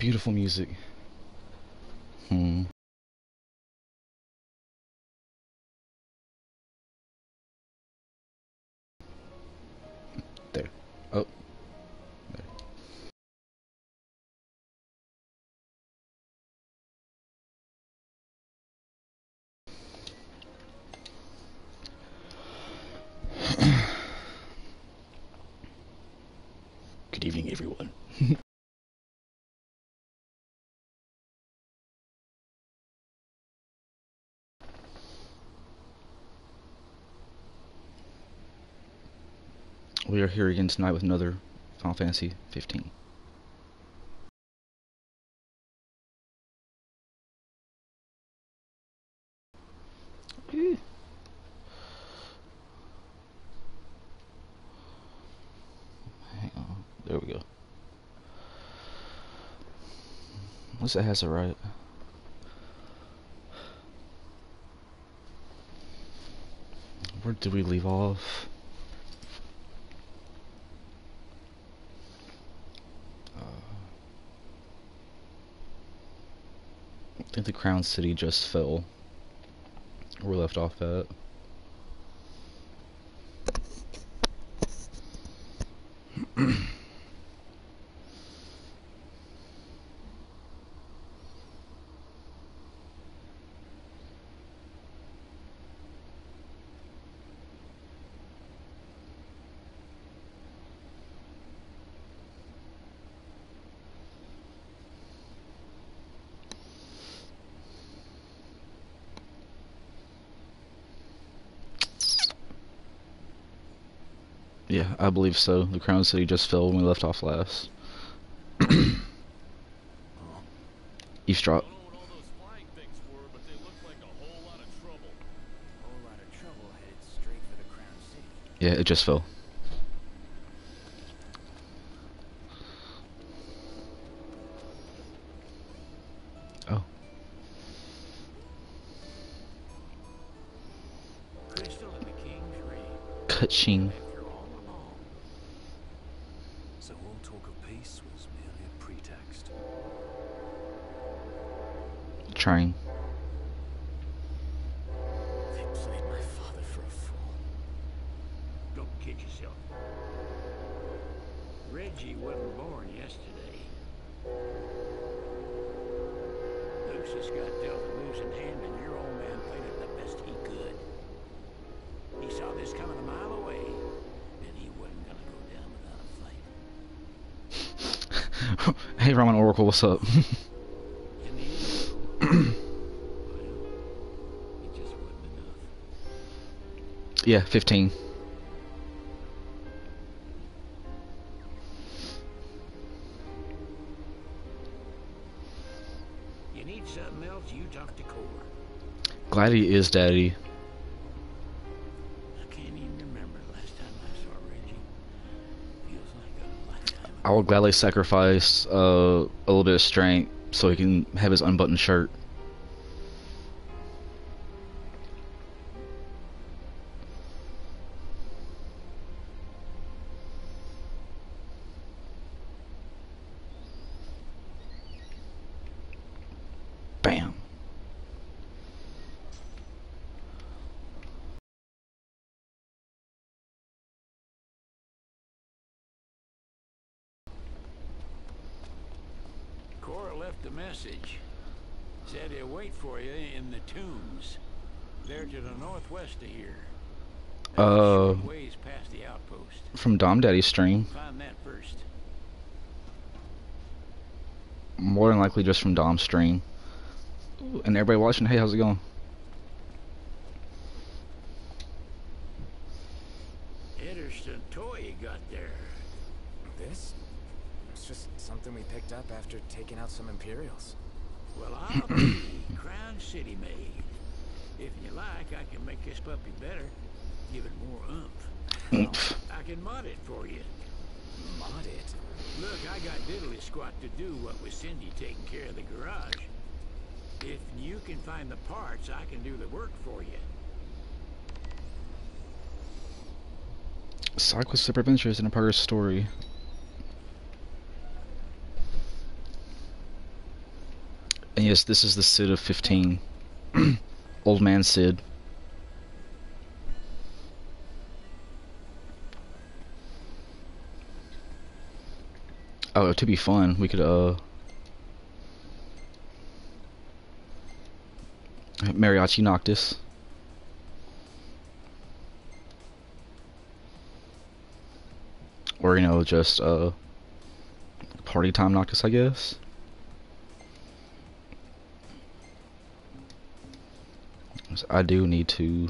Beautiful music. Hmm. We are here again tonight with another Final Fantasy 15. Hang on. There we go. Least it has it right. Where did we leave off? Think the Crown City just fell. We left off at. Yeah, I believe so. The Crown City just fell when we left off last. Eavesdrop. Yeah, it just fell. all those flying Trying. They played my father for a fool. Don't kid yourself. Reggie wasn't born yesterday. Lucis got dealt a losing hand, and your old man played it the best he could. He saw this coming a mile away, and he wasn't gonna go down without a fight. hey, Ramen Oracle, what's up? yeah, 15. You need something else, you talk to Cora. Glad he is daddy. I can't even remember the last time I saw Reggie. Feels like a lifetime I will gladly sacrifice uh, a little bit of strength so he can have his unbuttoned shirt. Northwest of here. Uh, ways past the outpost. From Dom Daddy's stream. Find that first. More than likely just from Dom's stream. Ooh, And everybody watching, hey, how's it going? Interesting toy you got there. This? It's just something we picked up after taking out some Imperials. Well, I'll be Crown City made. If you like, I can make this puppy better. Give it more oomph. Oomph. I can mod it for you. Mod it. Look, I got diddly squat to do what with Cindy taking care of the garage. If you can find the parts, I can do the work for you. Cyclist Super Adventures in a progress story. And yes, this is the Cid of 15. Old man Cid. Oh, to be fun, we could, uh... Mariachi Noctis. Or, you know, just, uh... Party time Noctis, I guess. I do need to...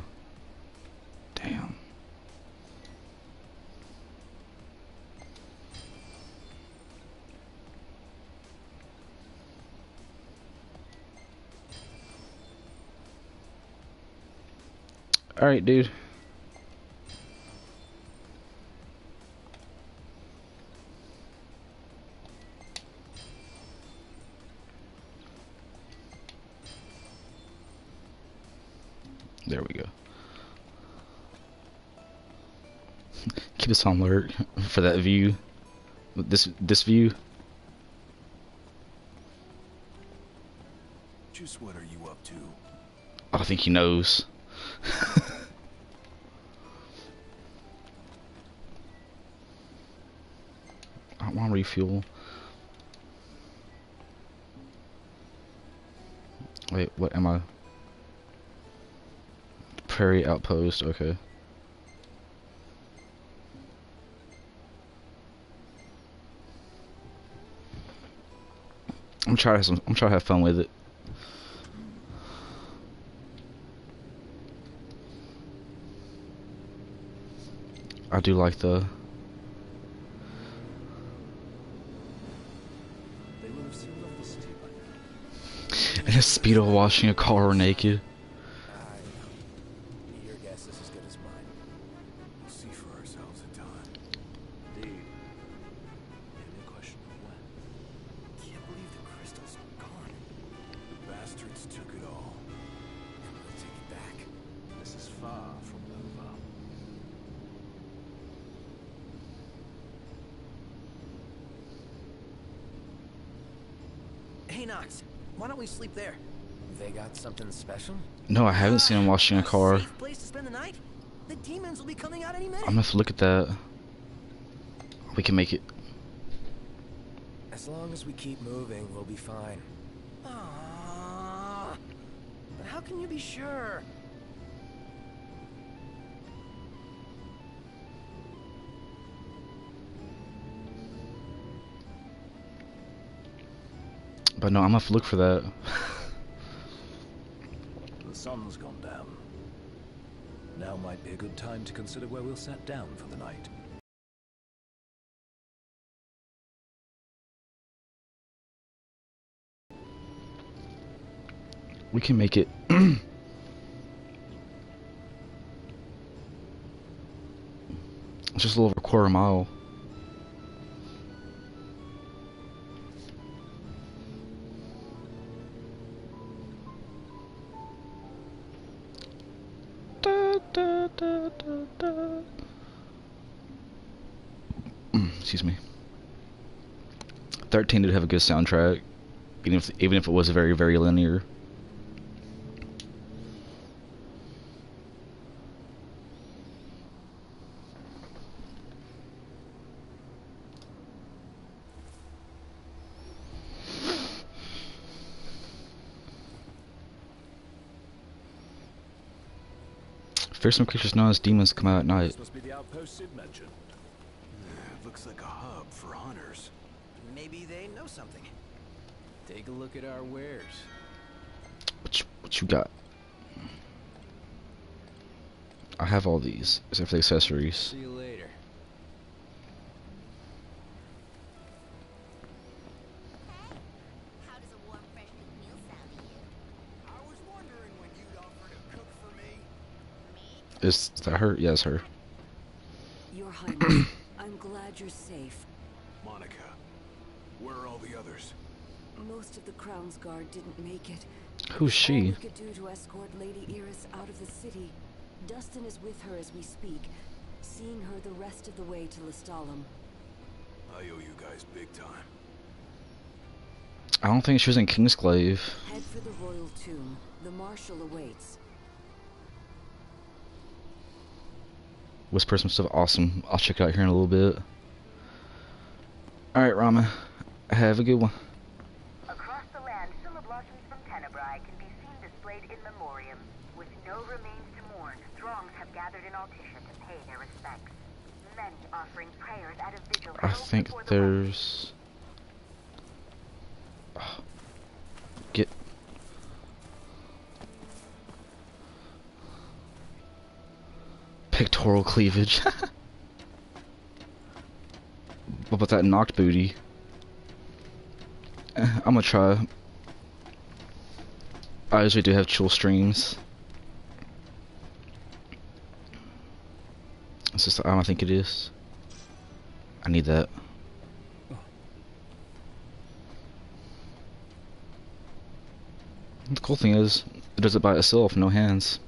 Damn. Alright, dude. On alert for that view. This this view. Just what are you up to? I think he knows. I want to refuel. Wait, what am I? Prairie Outpost, okay. I'm trying to have some, I'm trying to have fun with it. I do like the and a speedo washing a car naked. Haven't seen him washing a car. Safe place to spend the night? The demons will be coming out any minute. I'm gonna have to look at that. We can make it. As long as we keep moving, we'll be fine. Aww. But how can you be sure? But no, I'm gonna have to look for that. Sun's gone down. Now might be a good time to consider where we'll set down for the night. We can make it. just a little over a quarter mile. 13 did have a good soundtrack, even if even if it was very very linear. Fearsome creatures known as demons come out at night. Looks like a hub for hunters. Maybe they know something. Take a look at our wares. What you, what you got? I have all these, except for the accessories. See you later. How does a warm, fresh cooked meal sound to you? I was wondering when you'd offer to cook for me. Me? Is that her? Yeah, it's her. Your Highness, I'm glad you're safe. Monica, where are all the others? Most of the Crownsguard didn't make it. Who's All she? we could do to escort Lady Iris out of the city. Dustin is with her as we speak, seeing her the rest of the way to Lestallum. I owe you guys big time. I don't think she was in Kingsglaive. Head for the royal tomb. The marshal awaits. Whisper some stuff awesome. I'll check it out here in a little bit. Alright, Rama. Have a good one. Across the land, from Tenebrae can be seen displayed in memoriam. With no remains to mourn, throngs have gathered in Altissia to pay their respects. Many offering prayers at a vigil I think there's... Get... Pectoral cleavage. what about that knocked booty? I'm gonna try. I usually do have chill streams. It's just, I don't think it is. I need that. The cool thing is, it does it by itself, no hands.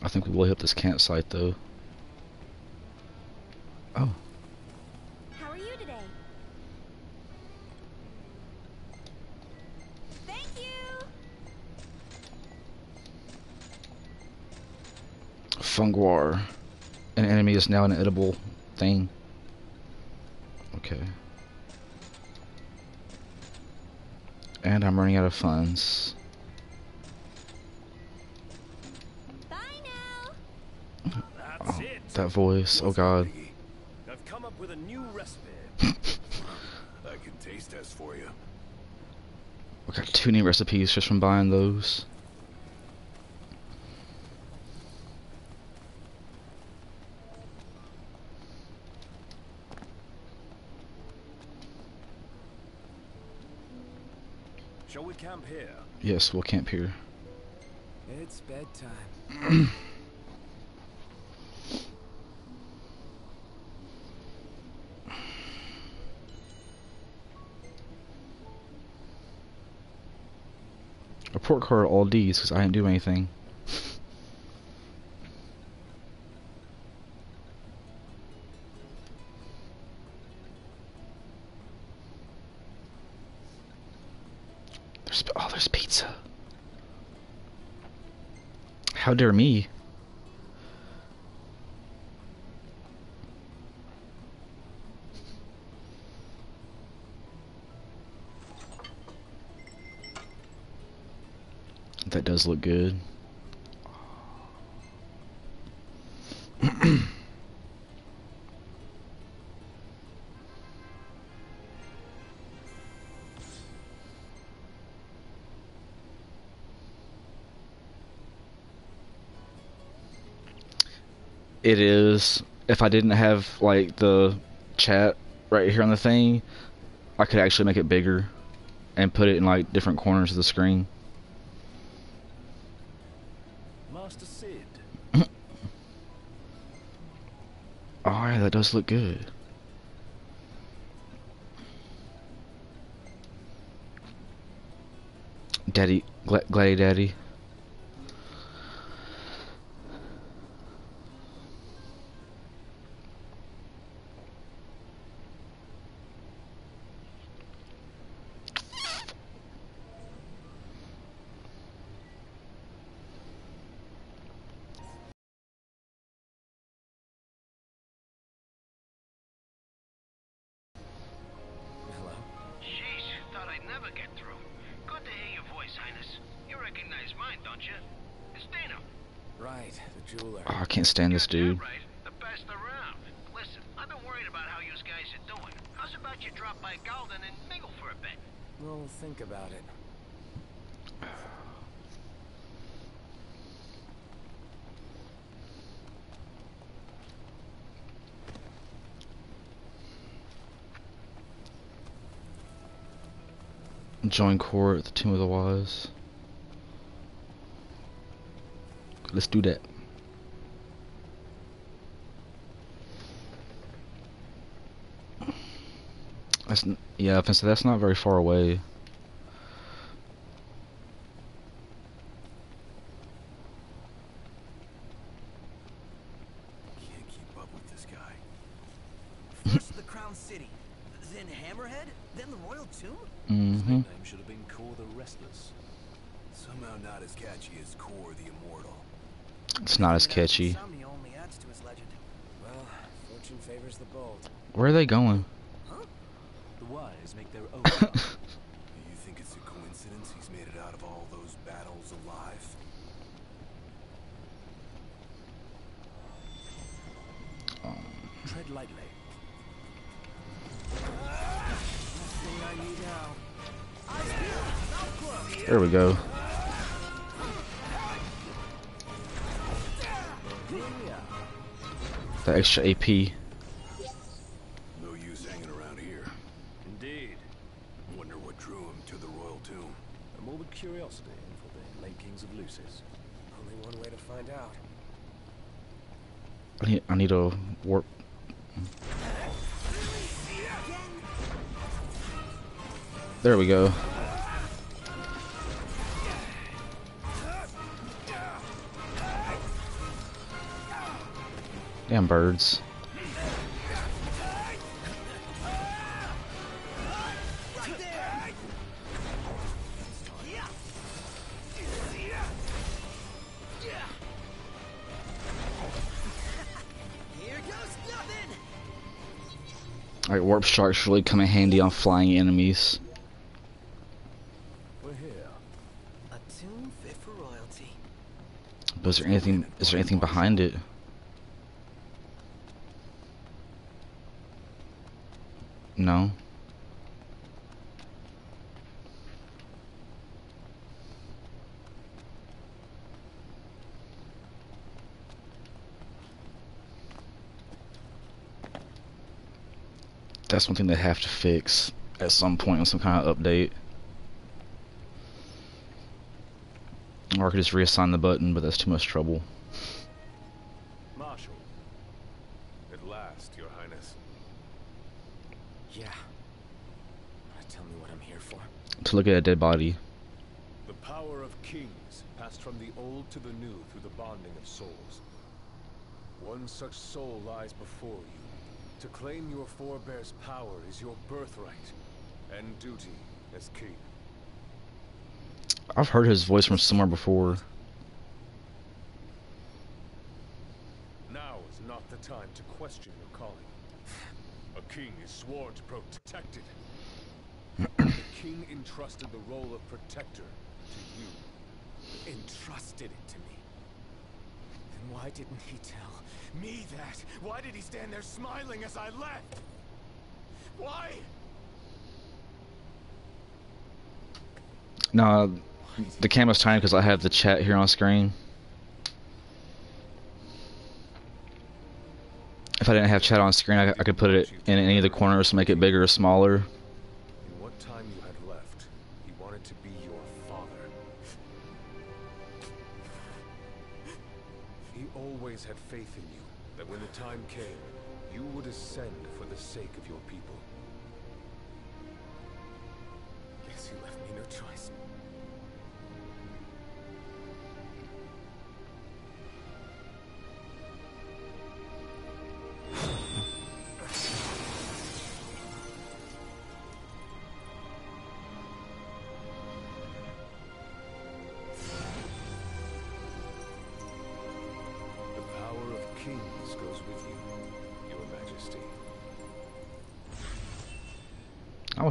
I think we will hit this campsite though. Oh, How are you today? Thank you! Funguar. An enemy is now an edible thing. Okay. And I'm running out of funds. That voice. Oh god. I've come up with a new recipe. I can taste test for you. We got two new recipes just from buying those. Shall we camp here? Yes, we'll camp here. It's bedtime. Report card all D's because I didn't do anything. There's oh, there's pizza. How dare me? That does look good. It is. If I didn't have like the chat right here on the thing, I could actually make it bigger and put it in like different corners of the screen. Master Cid. Oh does look good. Daddy, Gla Gladdy Daddy. Can't stand this dude. right. The best around. Listen, I've been worried about how you guys are doing. How's about you drop by Galdin and mingle for a bit? We'll think about it. Join court at the Tomb of the Wise. Let's do that. That's yeah, I that's not very far away. Can't keep up with this guy. First the Crown City, then Hammerhead, then the Royal Tomb. Mm-hmm. Mm -hmm. name should have been Cor the Restless. Somehow not as catchy as Cor the Immortal. It's not as catchy. Where are they going? The AP. No use hanging around here. Indeed. Wonder what drew him to the Royal Tomb. A morbid curiosity for the late kings of Lucis. Only one way to find out. I need, I need a warp. There we go. Damn birds. Here goes nothing! Alright, warp sharks really come in handy on flying enemies. We're here. A tomb fit for royalty. But is there anything is there anything behind it? That's one thing they have to fix at some point on some kind of update. Or I could just reassign the button, but that's too much trouble. Marshal. At last, Your Highness. Yeah. Uh, Tell me what I'm here for. To look at a dead body. The power of kings passed from the old to the new through the bonding of souls. One such soul lies before you. To claim your forebear's power is your birthright and duty as king. I've heard his voice from somewhere before. Now is not the time to question your calling. A king is sworn to protect it. The king entrusted the role of protector to you. Entrusted it to me. Then why didn't he tell me that? Why did he stand there smiling as I left? Why? No, uh, the camera's tiny because I have the chat here on screen. If I didn't have chat on screen, I, I could put it in any of the corners to make it bigger or smaller. Time came, you would ascend for the sake of your people.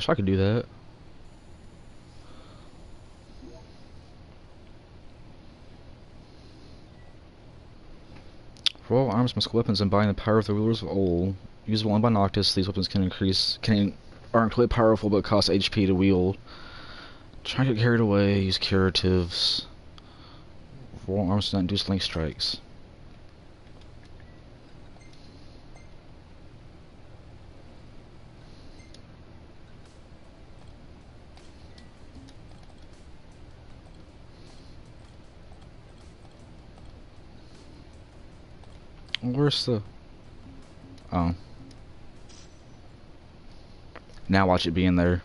I wish I could do that. Royal arms must weapons embody the power of the rulers of old. Usable only by Noctis, these weapons can increase can aren't incredibly powerful but cost HP to wield. Try to get carried away, use curatives. For all arms do not induce link strikes. where's. Oh. Um. Now watch it be in there.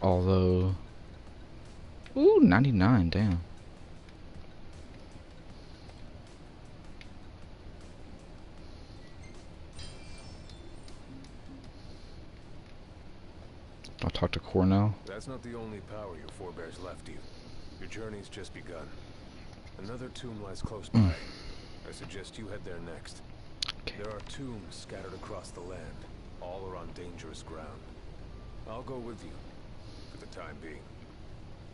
Although... Ooh, 99, damn. Talk to Cornell. That's not the only power your forebears left you. Your journey's just begun. Another tomb lies close by. Mm. I suggest you head there next. Okay. There are tombs scattered across the land. All are on dangerous ground. I'll go with you, for the time being.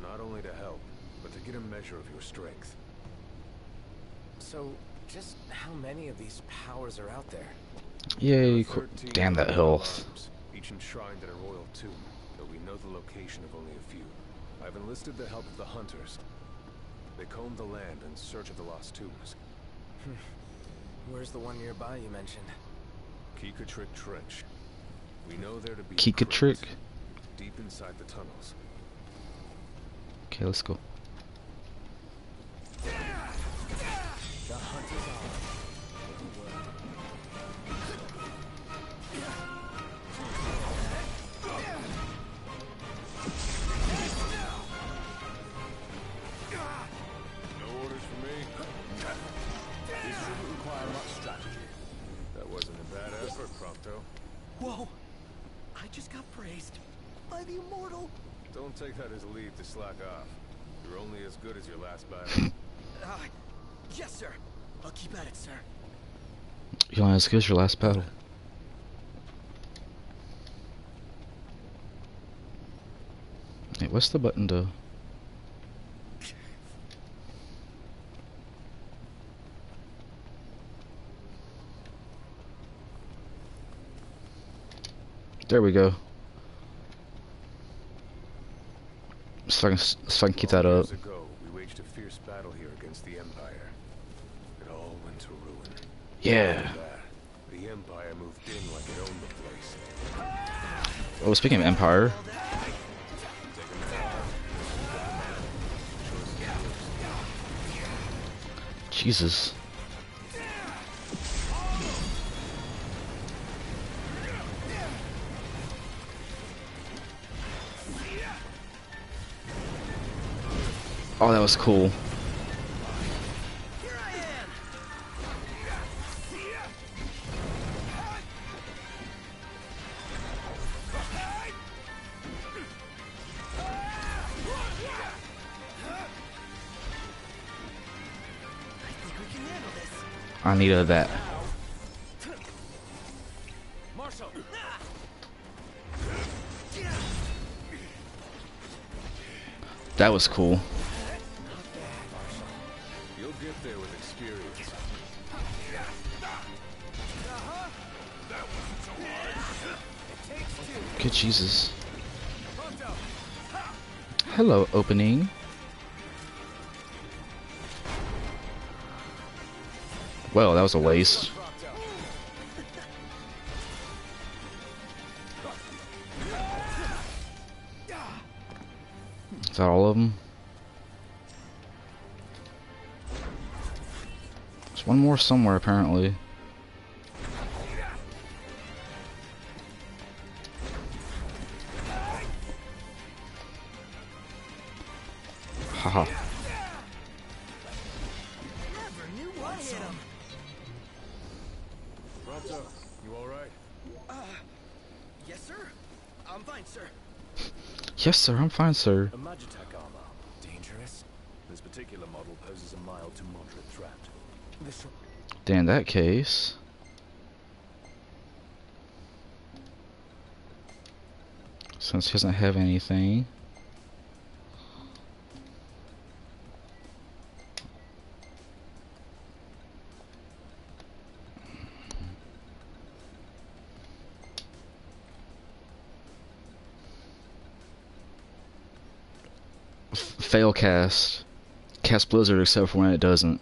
Not only to help, but to get a measure of your strength. So, just how many of these powers are out there? Yay, There co- are 13 damn that powerful health. each enshrined in a royal tomb, though we know the location of only a few. I've enlisted the help of the hunters. They comb the land in search of the lost tombs. Hmm. Where's the one nearby you mentioned? Keycatrich Trench. We know there to be Keycatrich? deep inside the tunnels. Okay, let's go. You only as good as your last battle. Hey, what's the button to? There we go. So I can, so I can keep that up. Ago, we waged a fierce battle here against the Empire. It all went to ruin. Yeah. Empire moved in like it owned the place. Oh, speaking of Empire, Jesus. Oh, that was cool. I needed that. Marshall! That was cool. You'll get there with experience. Good Jesus. Hello, opening. Well, that was a waste. Is that all of them? There's one more somewhere, apparently. Yes, sir. I'm fine, sir. A Magitech armor. Dangerous? This particular model poses a mild to moderate threat. This In that case, since he doesn't have anything, cast, cast Blizzard except for when it doesn't.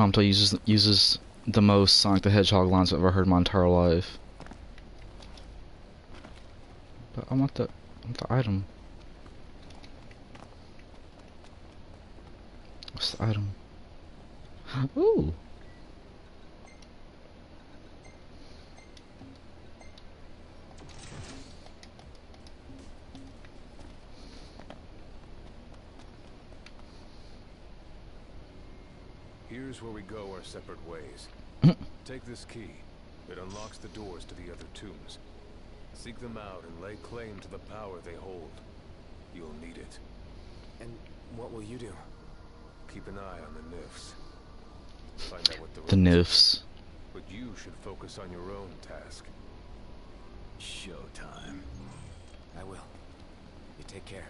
Prompto uses uses the most Sonic the Hedgehog lines I've ever heard in my entire life. But I want the I want the item. What's the item? Ooh. Here's where we go our separate ways. Take this key. It unlocks the doors to the other tombs. Seek them out and lay claim to the power they hold. You'll need it. And what will you do? Keep an eye on the Nifs. Find out what the The. Nifs. But you should focus on your own task. Showtime. I will. You take care.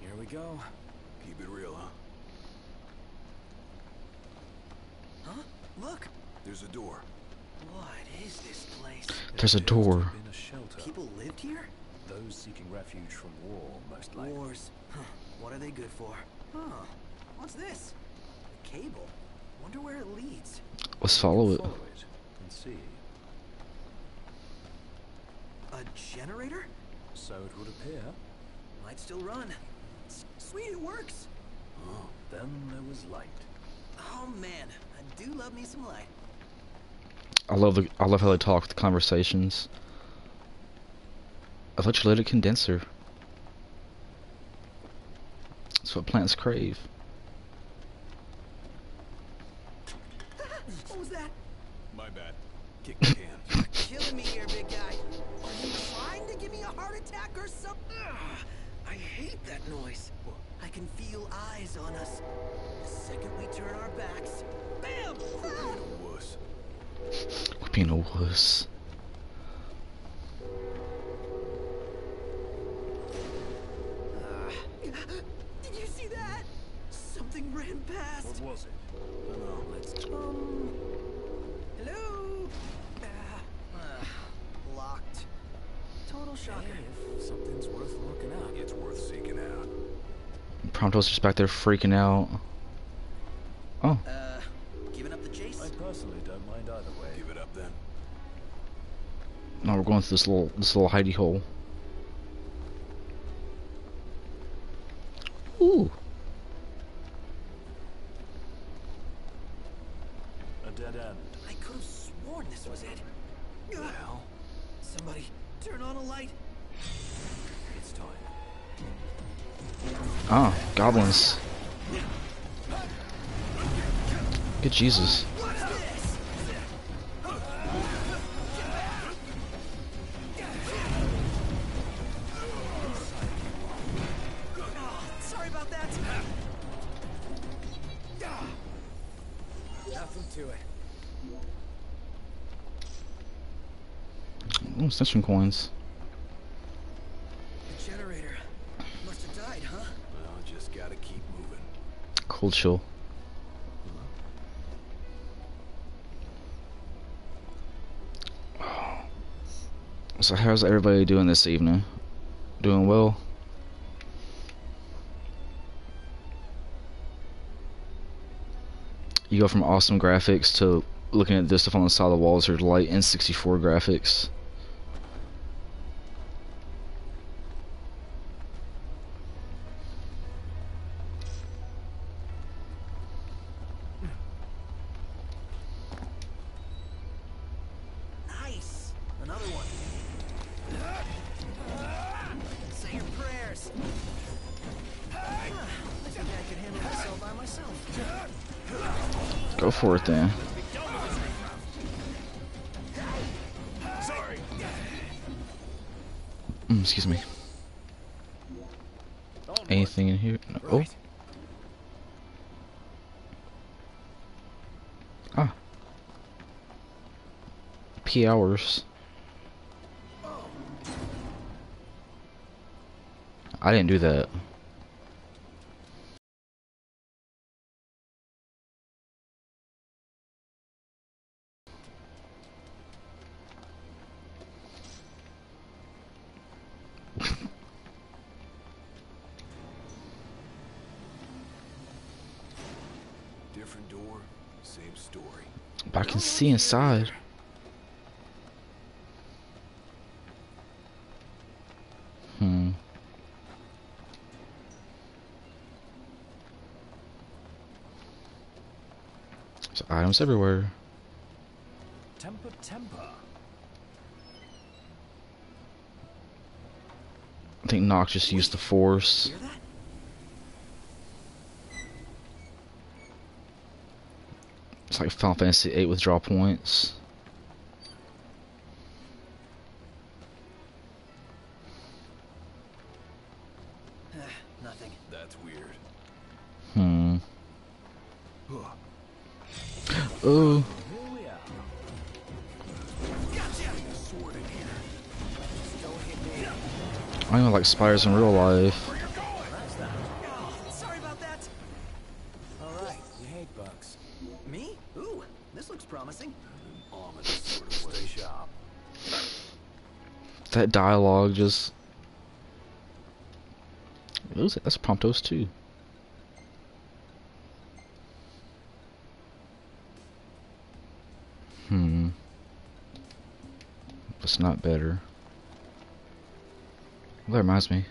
Here we go. Keep it real, huh? Huh? Look! There's a door. What is this place? There's a door. A. People lived here? Those seeking refuge from war, most likely. Wars. Huh. What are they good for? Huh. What's this? A cable. Wonder where it leads. Let's follow it. Follow it and see. A generator? So it would appear. Might still run. S- Sweet, it works. Oh, then there was light. Oh man, I do love me some light. I love the I love how they talk, the conversations. Electrolytic condenser. That's what plants crave. what was that? My bad. Kick the can. Killing me here, big guy. Are you trying to give me a heart attack or something? I hate that noise. I can feel eyes on us. The second we turn our backs, bam! Ah! Wuss. Quit being a wuss. Ah. Did you see that? Something ran past. What was it? No, no, let's Um. Hello? Ah, ah, locked. Total shocker. If something's worth looking up. It's worth seeking out. Prompto's just back there freaking out. Oh, Uh, giving up the chase? I personally don't mind either way. Give it up then. now we're going through this little this little hidey hole. So how's everybody doing this evening? Doing well? You go from awesome graphics to looking at this stuff on the side of the walls or light N64 graphics. Go for it then. Mm, excuse me. Anything in here? No. Oh. Ah. P hours. I didn't do that. See inside. Hmm. There's items everywhere. Temper, temper. I think Noct just used the force. Hear that? It's like Final Fantasy VIII withdrawal points. Nothing. That's weird. Hmm. Huh. Oh. Here we are. Sword in here. Don't hit me. I don't even like spiders in real life. Dialogue just. Was? That's Promptos too. Hmm. It's not better. Well, that reminds me.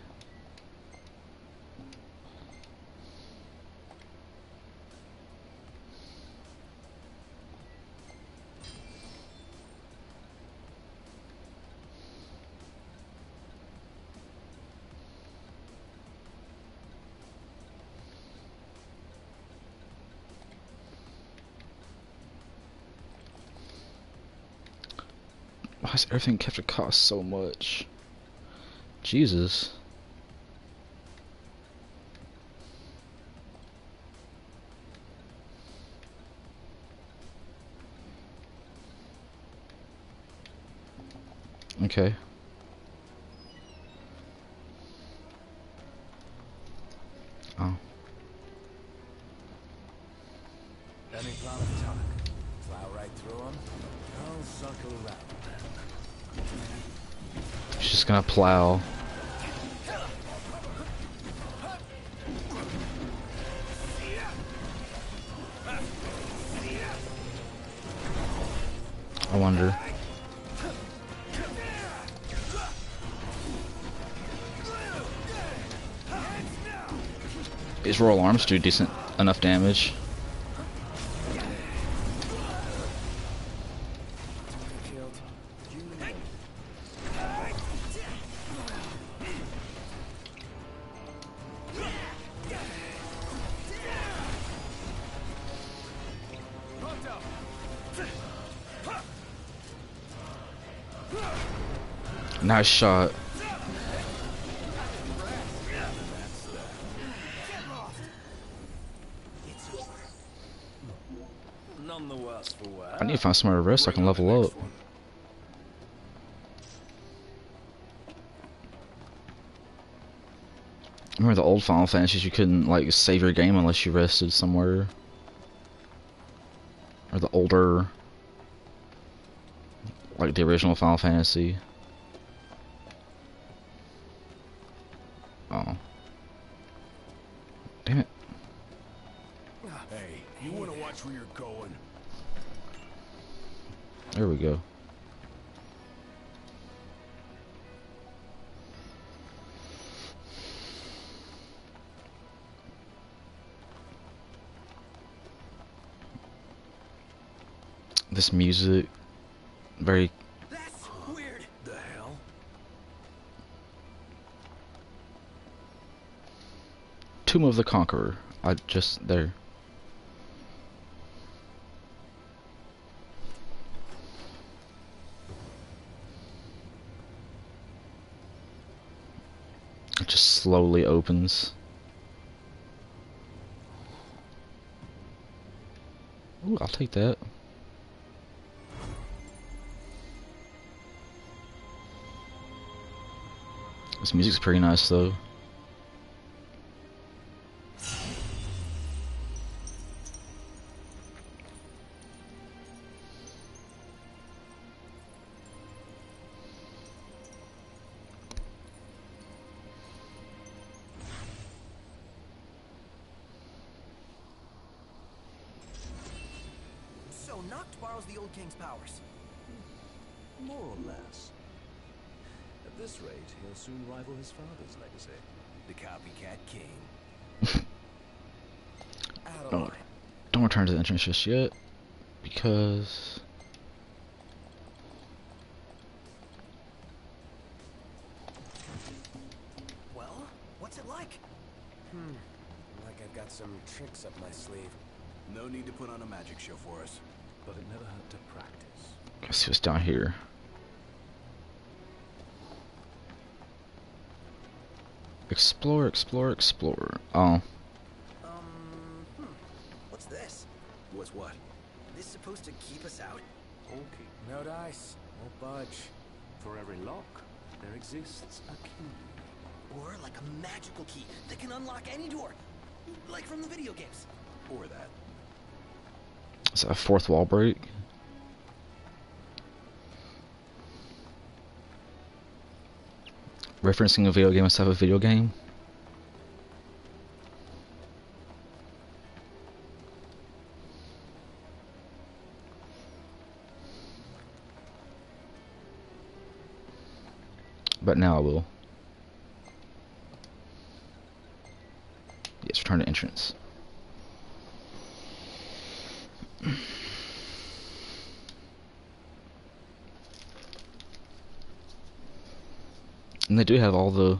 Everything kept to cost so much? Jesus. Okay. Gonna plow. I wonder. His royal arms do decent enough damage. Shot. I need to find somewhere to rest so I can level up. Remember the old Final Fantasies, you couldn't like save your game unless you rested somewhere. Or the older, like the original Final Fantasy. music. Very. That's weird. The hell? Tomb of the Conqueror. I just there. It just slowly opens. Ooh, I'll take that. This music's pretty nice though. His father's legacy. The copycat king. Don't, don't return to the entrance just yet, because Well, what's it like? Hmm. Like I've got some tricks up my sleeve. No need to put on a magic show for us. But it never hurt to practice. let's see what's down here. Explore, explore, explore. Oh, Um, hmm. What's this? What's what? This supposed to keep us out? Okay. No dice. No budge. For every lock, there exists a key. Or like a magical key that can unlock any door. Like from the video games. Or that. is that a fourth wall break? Referencing a video game instead of a video game? But now I will. Yes, return to entrance. And they do have all the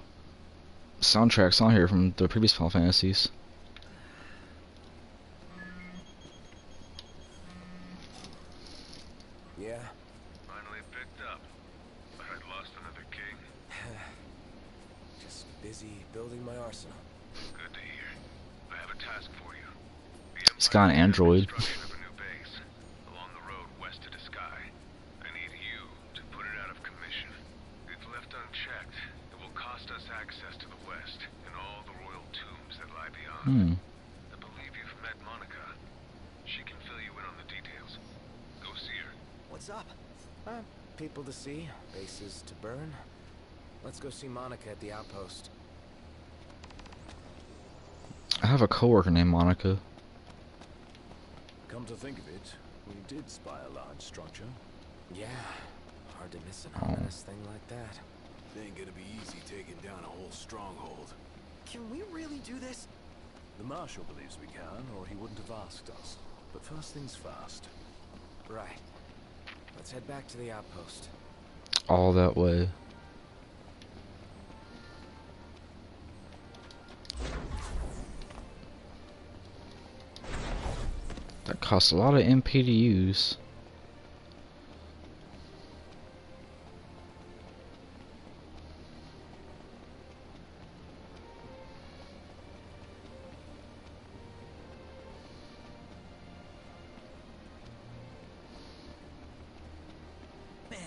soundtracks on here from the previous Final Fantasies. Yeah. Finally picked up. I had lost another king. Just busy building my arsenal. Good to hear. I have a task for you. The It's got an android. is construction of a new base along the road west of the sky. I need you to put it out of commission. If left unchecked, it will cost us access to the west and all the royal tombs that lie beyond. Hmm. I believe you've met Monica. She can fill you in on the details. Go see her. What's up? Uh, people to see, bases to burn. Let's go see Monica at the outpost. I have a coworker named Monica. Come to think of it, we did spy a large structure. Yeah. Hard to miss an Oh. ominous thing like that. It ain't gonna be easy taking down a whole stronghold. Can we really do this? The Marshal believes we can, or he wouldn't have asked us. But first things first. Right. Let's head back to the outpost. All that way. Costs a lot of MP to use. Man,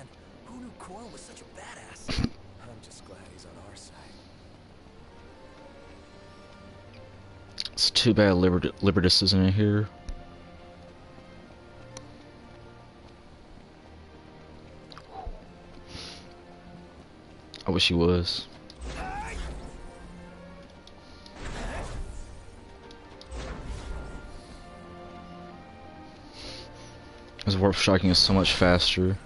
who knew Cor was such a badass? I'm just glad he's on our side. It's too bad Libert Libertus isn't in here. I wish he was. His warp striking is so much faster.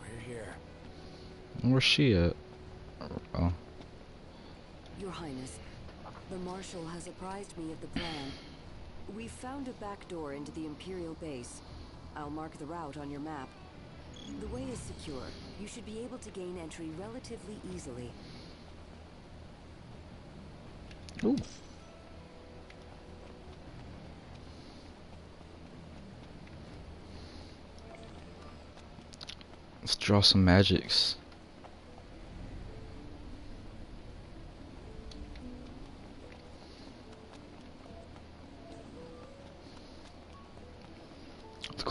We're here. Where's she at? Oh. Your Highness, the Marshal has apprised me of the plan. We've found a back door into the Imperial base. I'll mark the route on your map. The way is secure. You should be able to gain entry relatively easily. Ooh. Let's draw some magics.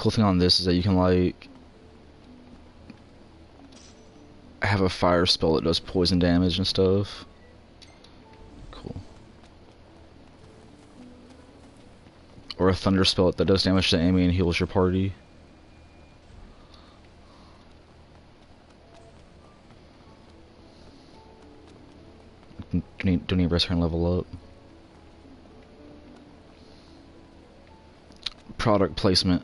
Cool thing on this is that you can like have a fire spell that does poison damage and stuff. Cool. Or a thunder spell that does damage to the enemy and heals your party. Do need, do need rest and level up. Product placement.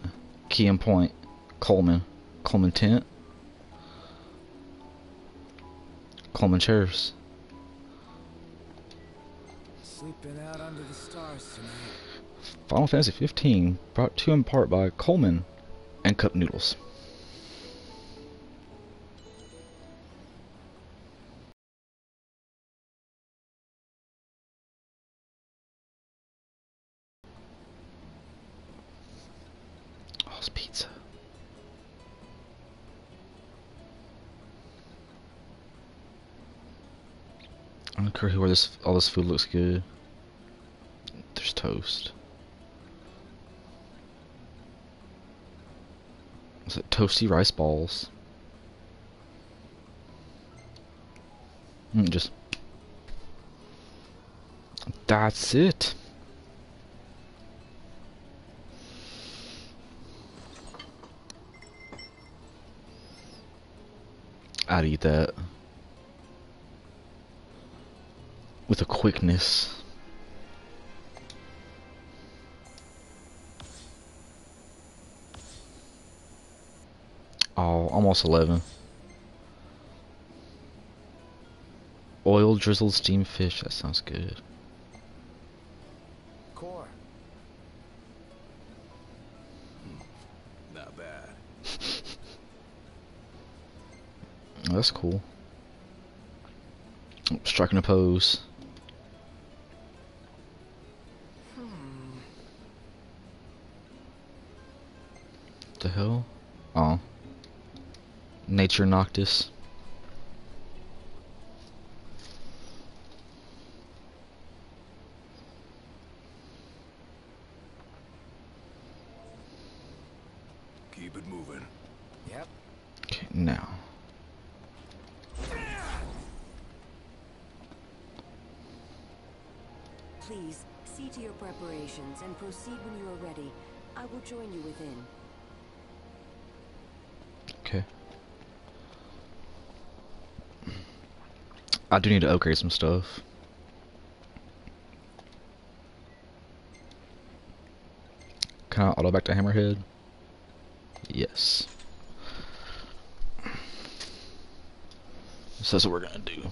Key and point. Coleman. Coleman tent. Coleman chairs. Sleeping out under the stars tonight. Final Fantasy 15 brought to you in part by Coleman and Cup Noodles. This all this food looks good. There's toast. Is it toasty rice balls? Mm, just that's it. I'd eat that with a quickness. Oh, almost 11. Oil drizzled steamed fish, that sounds good. Cor. Hmm, not bad. That's cool. Striking a pose. Nature Noctis. I do need to upgrade some stuff. Can I auto back to Hammerhead? Yes. So that's what we're gonna do.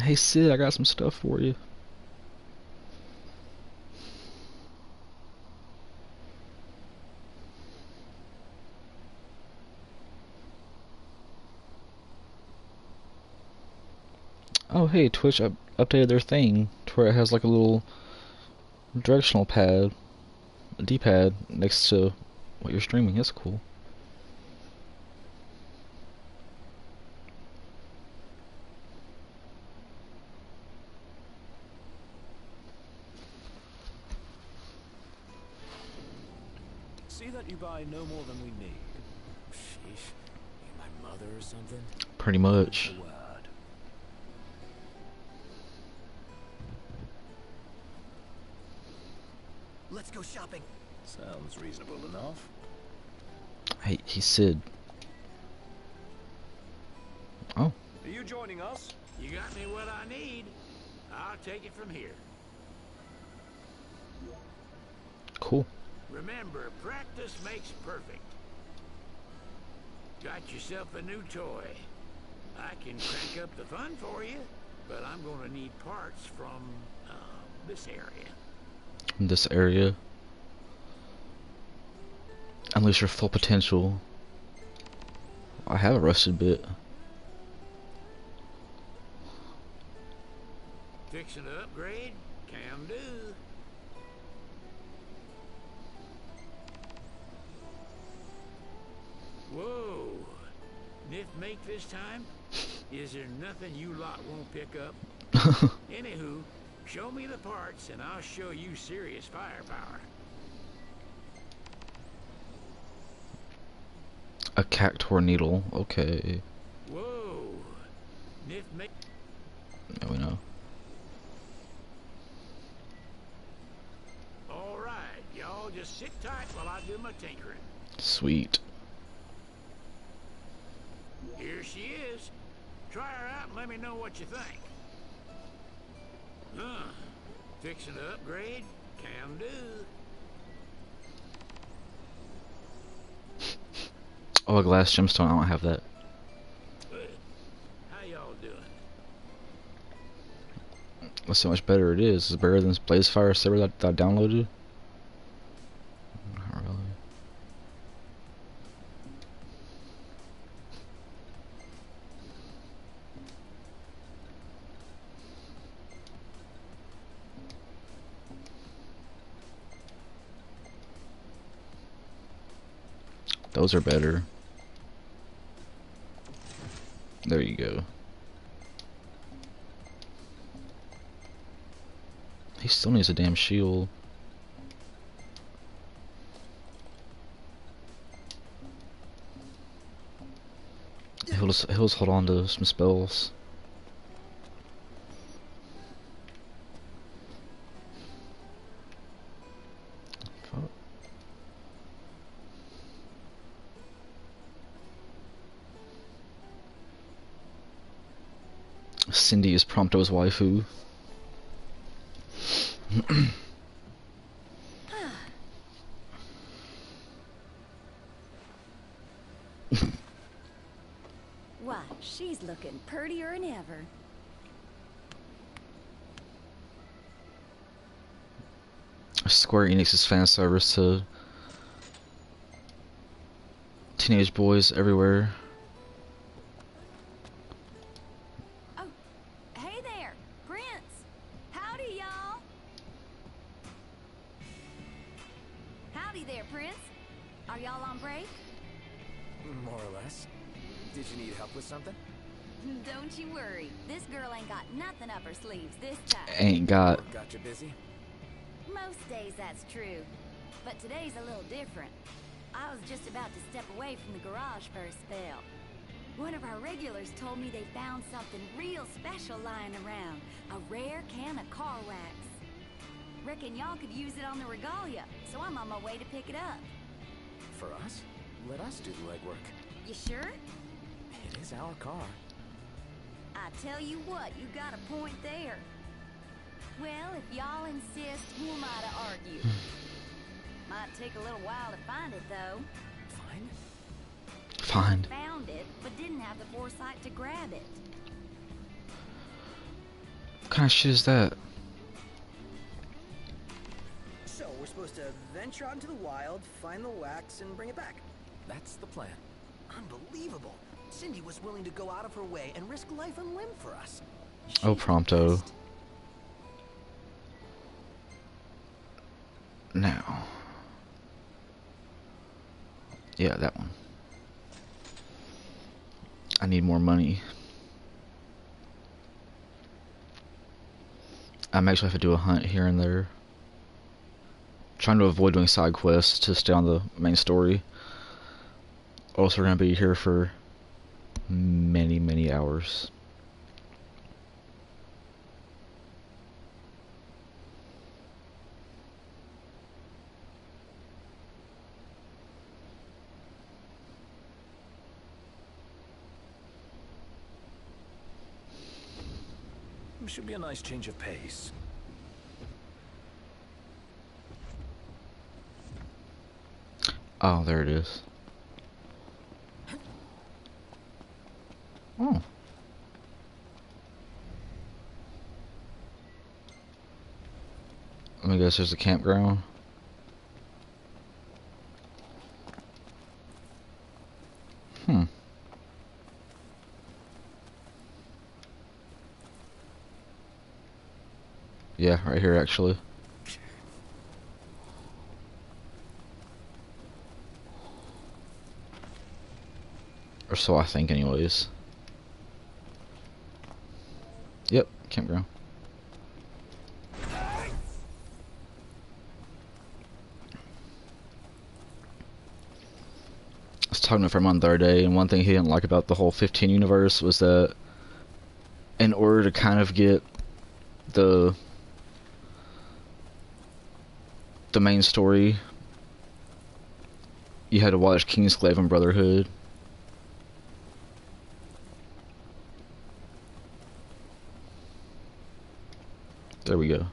Hey Cid, I got some stuff for you. Oh hey, Twitch up updated their thing to where it has like a little directional pad, a D-pad next to what you're streaming. That's cool. See that you buy no more than we need. Sheesh. You my mother or something? Pretty much. Cid. Oh, Are you joining us? You got me what I need. I'll take it from here. cool. Remember, practice makes perfect. Got yourself a new toy. I can crank up the fun for you, but I'm going to need parts from uh, this area. In this area. Unleash your full potential. I have a rusted bit. Fixing to upgrade? Can do. Whoa. Nif make this time? Is there nothing you lot won't pick up? Anywho, show me the parts and I'll show you serious firepower. A cactuar needle. Okay. Whoa. Yeah, we know. all right. Y'all just sit tight while I do my tinkering. Sweet. Here she is. Try her out and let me know what you think. Huh. Fixing to upgrade? Can do. Oh, a glass gemstone. I don't have that. How y'all doing? Let's see how much better it is. Is it better than Blazefire Saber that, that I downloaded? Not really. Those are better. There you go. He still needs a damn shield. He'll just, he'll just hold on to some spells. Prompto's waifu. Why, she's looking purtier than ever. Square Enix's fan service to teenage boys everywhere. Just about to step away from the garage for a spell. One of our regulars told me they found something real special lying around. A rare can of car wax. Reckon y'all could use it on the regalia, so I'm on my way to pick it up. For us? Let us do the legwork. You sure? It is our car. I tell you what, you got a point there. Well, if y'all insist, who am I to argue? Might take a little while to find it, though. Fine. Fine. Found it, but didn't have the foresight to grab it. What kind of shit is that? So, we're supposed to venture out into the wild, find the wax, and bring it back. That's the plan. Unbelievable. Cindy was willing to go out of her way and risk life and limb for us. Oh, Prompto. best. Now. Yeah, that one. I need more money. I am actually have to do a hunt here and there. Trying to avoid doing side quests to stay on the main story. Also, we're gonna be here for many, many hours. Should be a nice change of pace. Oh, there it is. Oh. Me guess, there's a campground. Hmm. Yeah, right here actually. Or so I think, anyways. Yep, campground. I was talking to friend on the other day, and one thing he didn't like about the whole 15 universe was that in order to kind of get the the main story, you had to watch Kingsglaive and Brotherhood. There we go.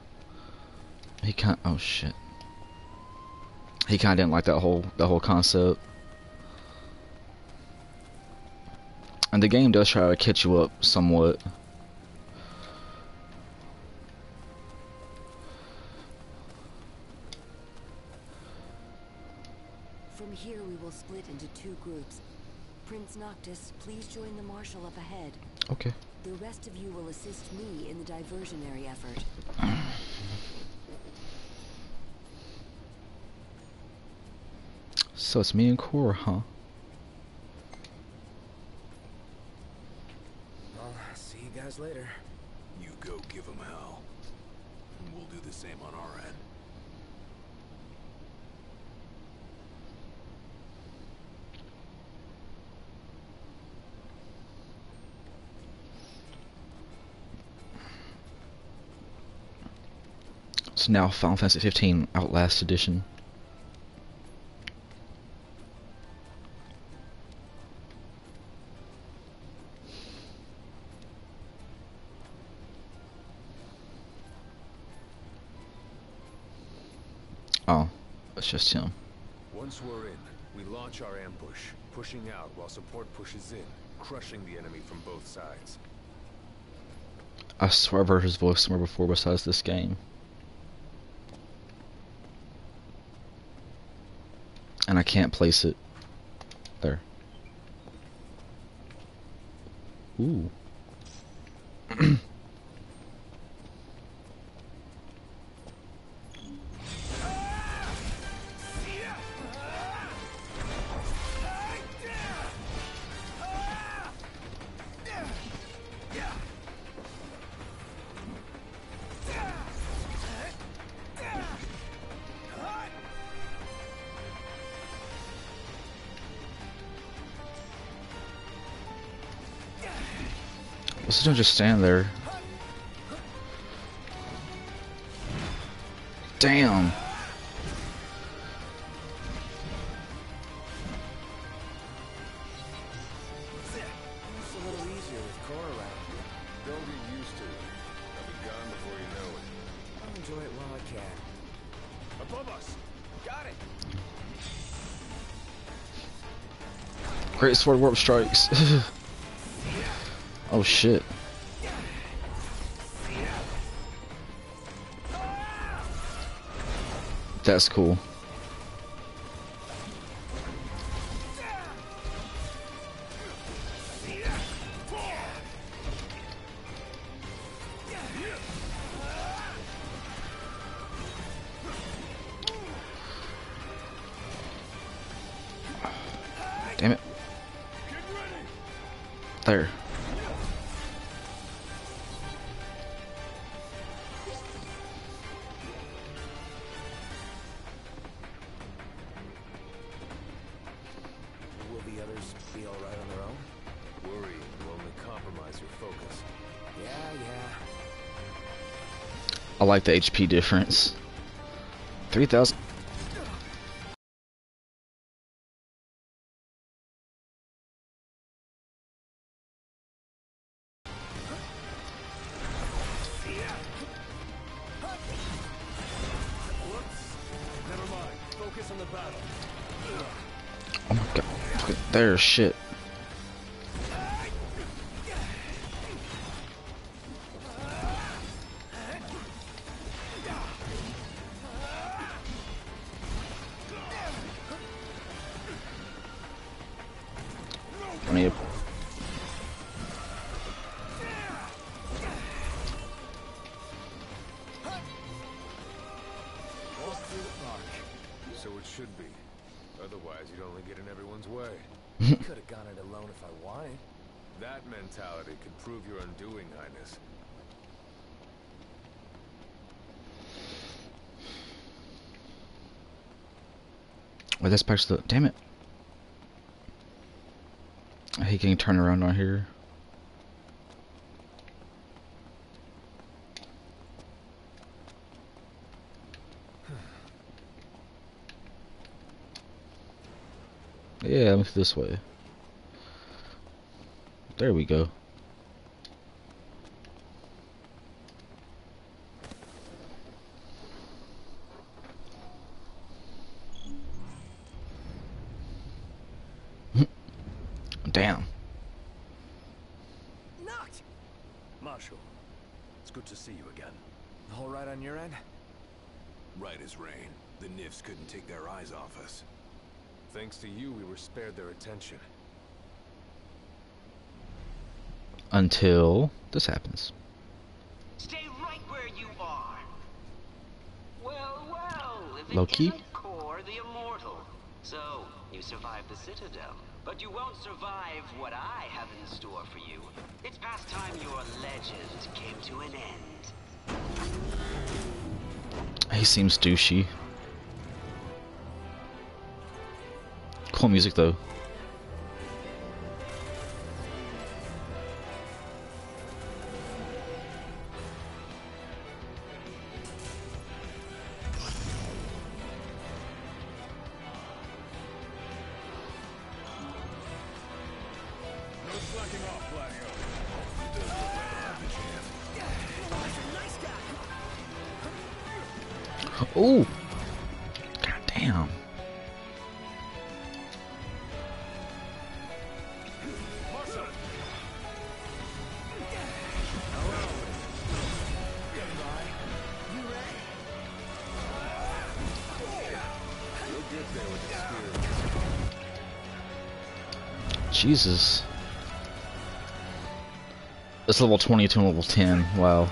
He can't. Oh shit. He kind of didn't like that whole that whole concept. And the game does try to catch you up somewhat. Groups. Prince Noctis, please join the Marshal up ahead. Okay. The rest of you will assist me in the diversionary effort. So it's me and Cor, huh? I'll see you guys later. You go give 'em hell. And we'll do the same on our end. It's now Final Fantasy 15 Outlast Edition. Oh, it's just him. Once we're in, we launch our ambush, pushing out while support pushes in, crushing the enemy from both sides. I swear I've heard his voice somewhere before besides this game. And I can't place it. There. Ooh. Above stand there. Damn. Great sword warp strikes. oh shit. That's cool. The HP difference. 3000. Never mind. Focus on the battle. Oh my god. Look at there, shit. Wait, that's back to the. Damn it. I getting turned around on here. Yeah, move this way. There we go. Damn. Noct! Marshal, it's good to see you again. All right on your end? Right as rain. The Nifs couldn't take their eyes off us. Thanks to you, we were spared their attention. Until this happens. Stay right where you are. Well, well, if Loki? Cor the Immortal. So, you survived the Citadel, but you won't survive what I have in store for you. It's past time your legend came to an end. He seems douchey. Cool music though. Jesus. It's level 20 to level 10. Wow.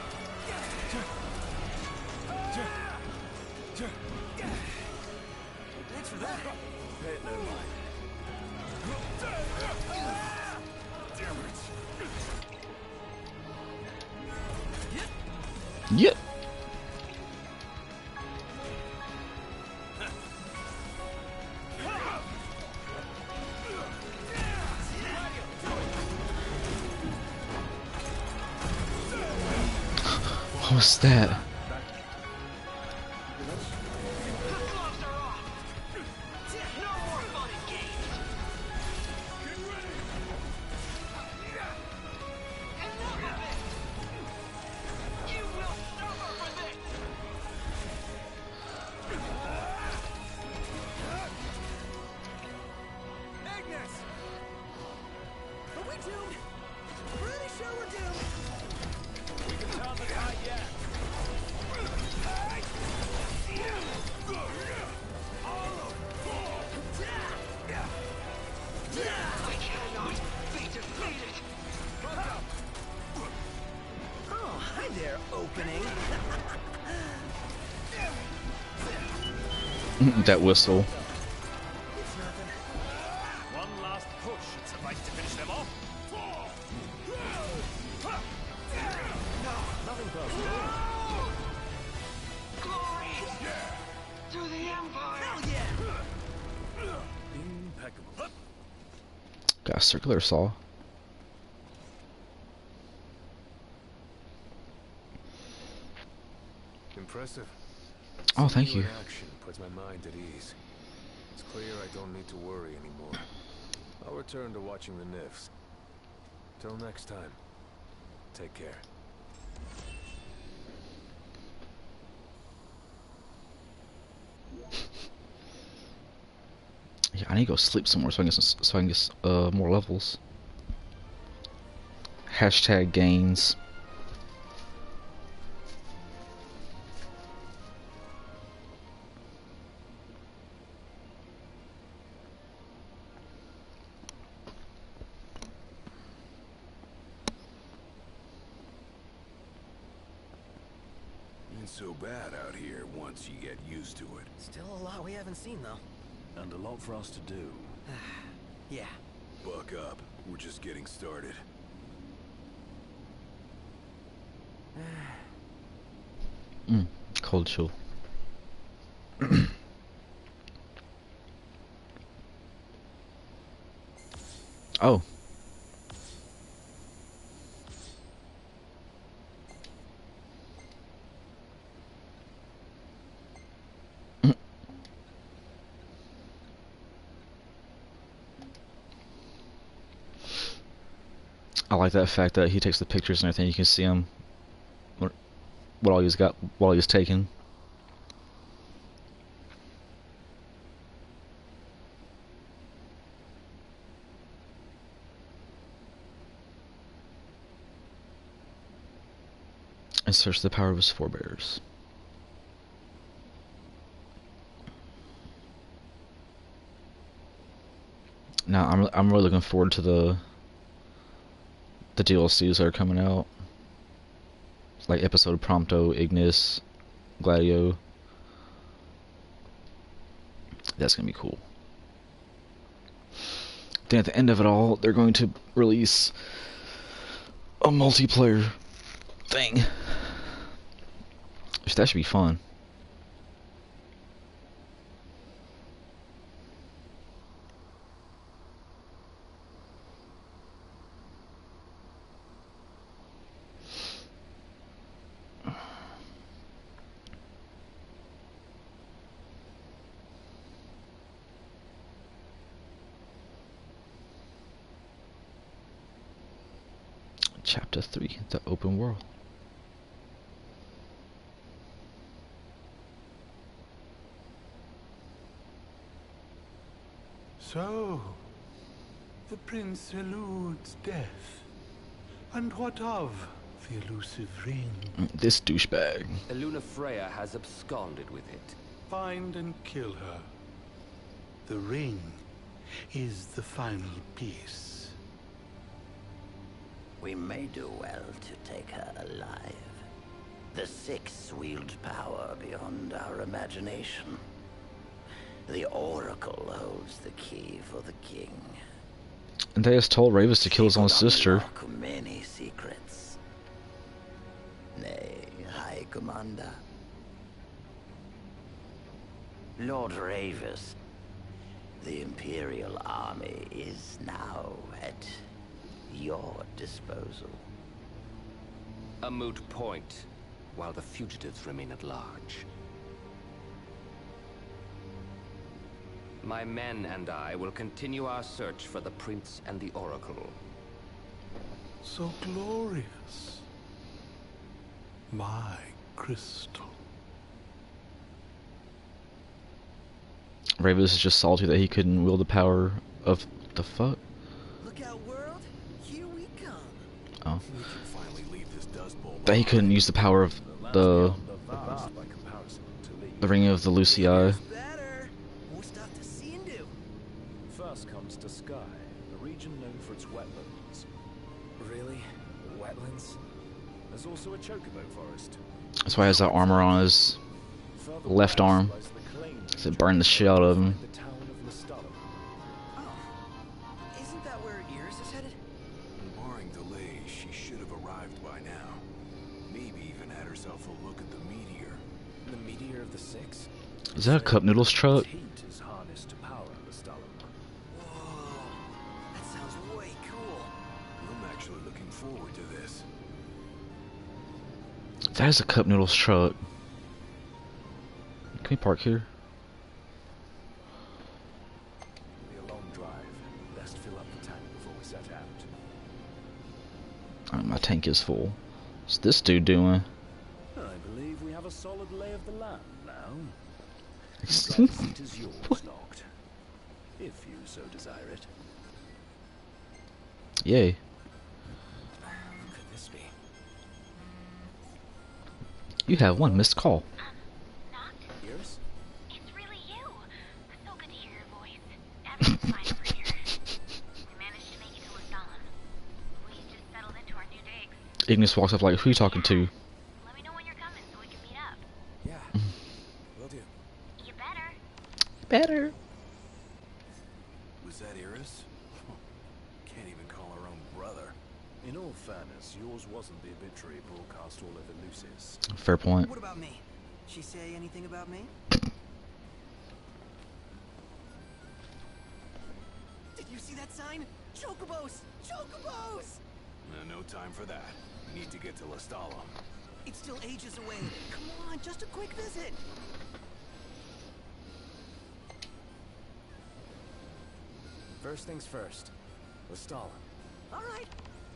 Yeah! Impeccable. Got a circular saw. Impressive. Oh, thank you. in action puts my mind at ease. It's clear I don't need to worry anymore. I'll return to watching the Nifs. Till next time. Take care. Yeah, I need to go sleep somewhere so I can get some, so I can get uh, more levels. Hashtag gains. bad out here once you get used to it. Still a lot we haven't seen, though. And a lot for us to do. yeah. Buck up. We're just getting started. mm, cold show. oh. Like that fact that he takes the pictures and everything. You can see him, what, all he's got, what all he's taking. And search the power of his forebears. Now I'm I'm really looking forward to the the DLCs are coming out. Like episode Prompto, Ignis, Gladio. That's gonna be cool. Then at the end of it all, they're going to release a multiplayer thing. That should be fun. Chapter 3 The Open World. So, the prince eludes death. And what of the elusive ring? Mm, This douchebag. Eluna Freya has absconded with it. Find and kill her. The ring is the final piece. We may do well to take her alive. The Six wield power beyond our imagination. The Oracle holds the key for the king. And they just told Ravus to kill his own sister. many secrets. Nay, High Commander. Lord Ravus, the Imperial Army is now at your disposal. A moot point, while the fugitives remain at large. My men and I will continue our search for the Prince and the Oracle. So glorious. My crystal. Ravus is just salty that he couldn't wield the power of the fuck. Look out, world. Here we come. Oh. We can finally leave this dust bowl That he couldn't use the power of the vast by comparison to leave. the ring of the Lucii. Better. More stuff to see and do. First comes Duscae, a region known for its wetlands. Really? Wetlands? There's also a chocobo forest. That's why he has that armor on his left arm. lies the claim Cause it burned the shit out of him. That a cup noodles truck? That is a cup noodles truck. Can we park here? Tank. Uh, my tank is full. What's this dude doing? What? If you so desire it. Yay. You have one missed call. Ignis walks up like, who you talking to? Better. Was that Iris? Can't even call her own brother. In all fairness, yours wasn't the obituary broadcast all over Lucis. Fair point. What about me? She say anything about me? Did you see that sign? Chocobos! Chocobos! Uh, no time for that. We need to get to Lestallum. It's still ages away. Come on, just a quick visit. First things first. Lestallum. All right.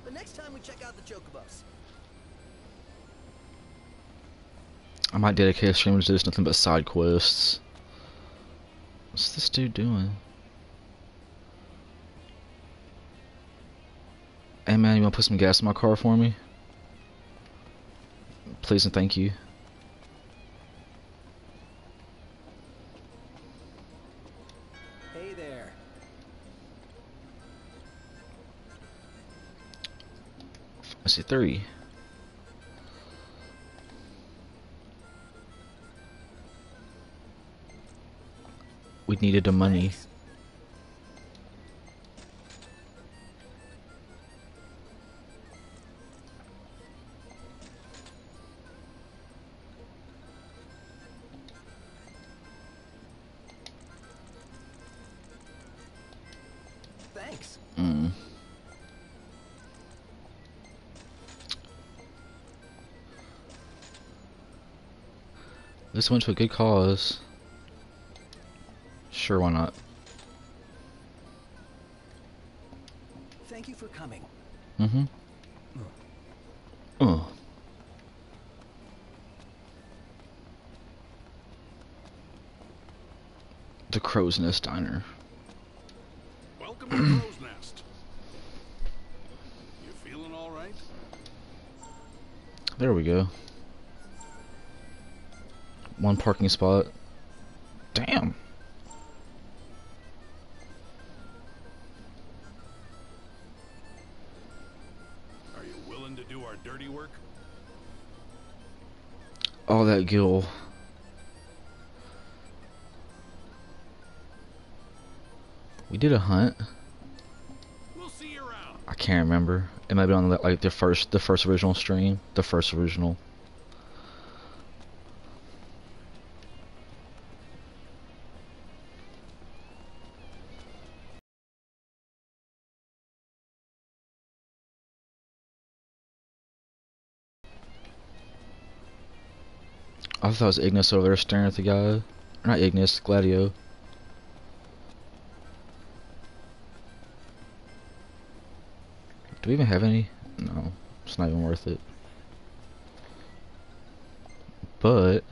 But next time we check out the Chocobos. I might dedicate a stream to this, nothing but side quests. What's this dude doing? Hey man, you wanna put some gas in my car for me? Please and thank you. Three. We needed the money. This went to a good cause. Sure, why not? Thank you for coming. Mm-hmm. Oh. The Crow's Nest Diner. Welcome to Crow's Nest. You feeling all right? There we go. One parking spot. Damn. Are you willing to do our dirty work? All that gil. We did a hunt. We'll see you around. I can't remember. It might be on the, like the first, the first original stream, the first original. I thought it was Ignis over there staring at the guy. Not Ignis, Gladio. Do we even have any? No, it's not even worth it. But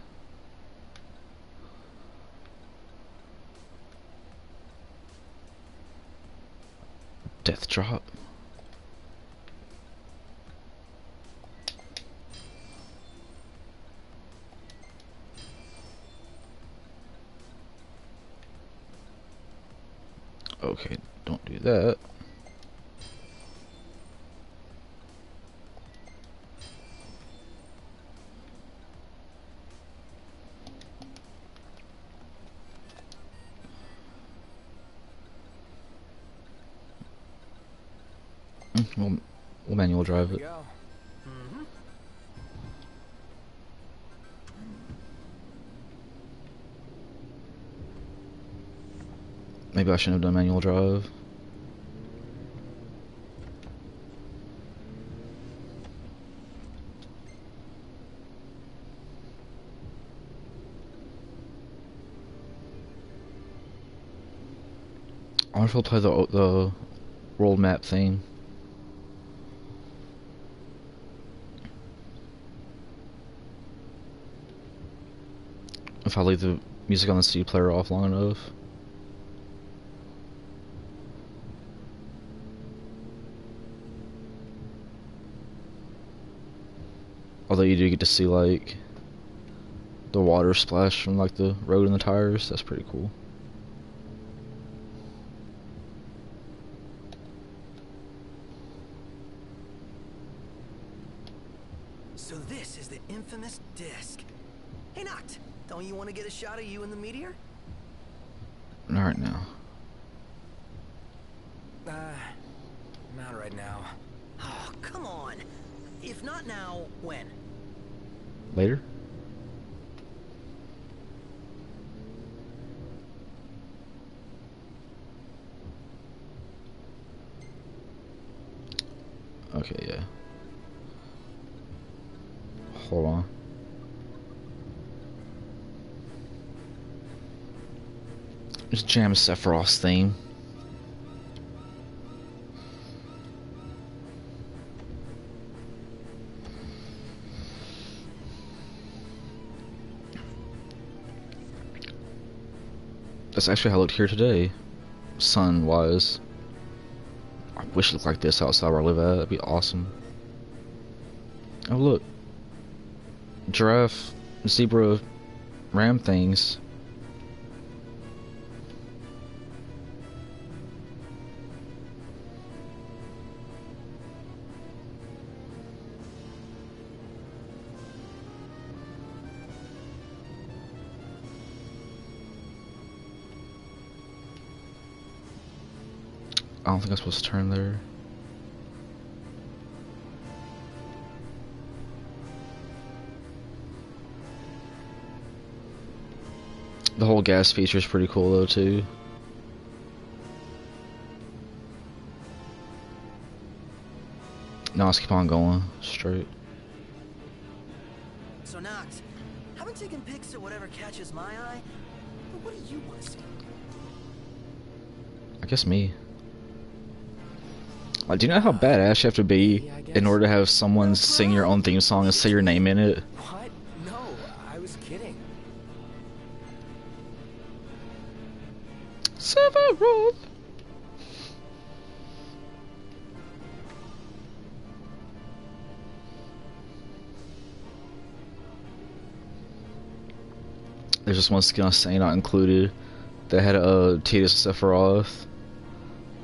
death drop. Okay, don't do that. Mm, We'll, we'll manual drive it. Maybe I shouldn't have done manual drive. I we'll play the the world map thing. If I leave the music on the CD player off long enough. Although you do get to see like the water splash from like the road and the tires, that's pretty cool. So this is the infamous disc. Hey, Noct, don't you want to get a shot of you in the meteor? Not right now. Uh, not right now. Oh, come on. If not now, when? Later? Okay, yeah. Hold on. Jam Sephiroth's theme. That's actually how I looked here today, sun-wise. I wish it looked like this outside where I live at. That'd be awesome. Oh look, giraffe, zebra, ram things. I don't think I'm supposed to turn there. The whole gas feature is pretty cool though too. Now let's keep on going straight. So Noct, I've been taking pics of whatever catches my eye. But what do you want to see? I guess me. Like, do you know how badass you have to be in order to have someone sing your own theme song and say your name in it? What? No, I was kidding. Sephiroth! There's just one skin on Saint not included that had a uh, Tidus Sephiroth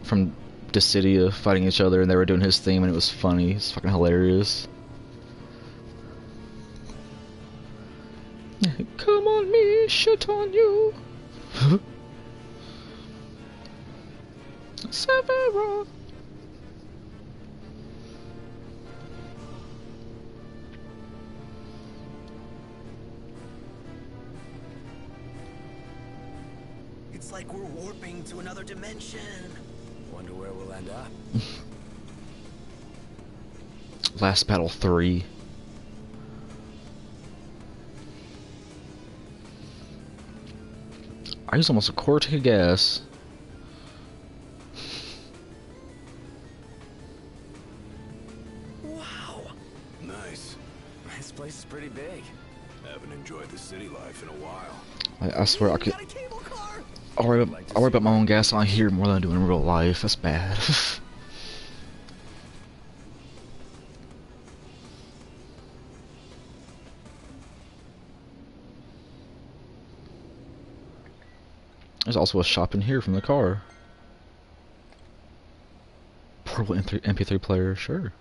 from Dissidia fighting each other and they were doing his theme and it was funny. It's fucking hilarious. Come on me, shit on you. Sephiroth. It's like we're warping to another dimension. Wonder where we'll end up. Last Battle 3. I used almost a quarter tank of gas. Wow. Nice. This place is pretty big. I Haven't enjoyed the city life in a while. I, I swear I could. I worry, about, I worry about my own gas on here more than I do in real life. That's bad. There's also a shop in here from the car. Portable MP3, MP3 player, sure.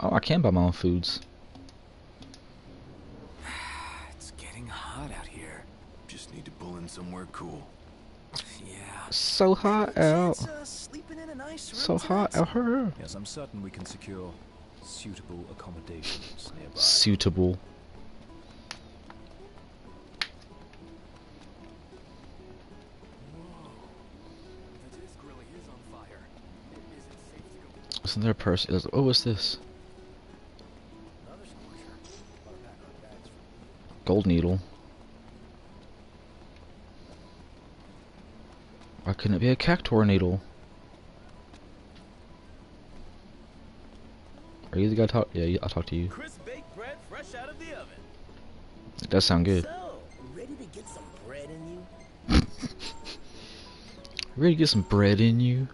Oh, I can buy my own foods. It's getting hot out here. Just need to pull in somewhere cool. Yeah. So hot out. Uh, sleeping in a nice room So hot out here. Yes, I'm certain we can secure suitable accommodations nearby. Suitable. The disc really is on fire. It isn't safe to go Isn't there a person? is- Oh, what's this? another squisher. Gotta pack our bags for Gold needle. Couldn't it be a cactuar needle? Are you the guy talk? Yeah, yeah, I'll talk to you. Crisp baked bread fresh out of the oven. It does sound good. So, ready to get some bread in you? Ready to get some bread in you?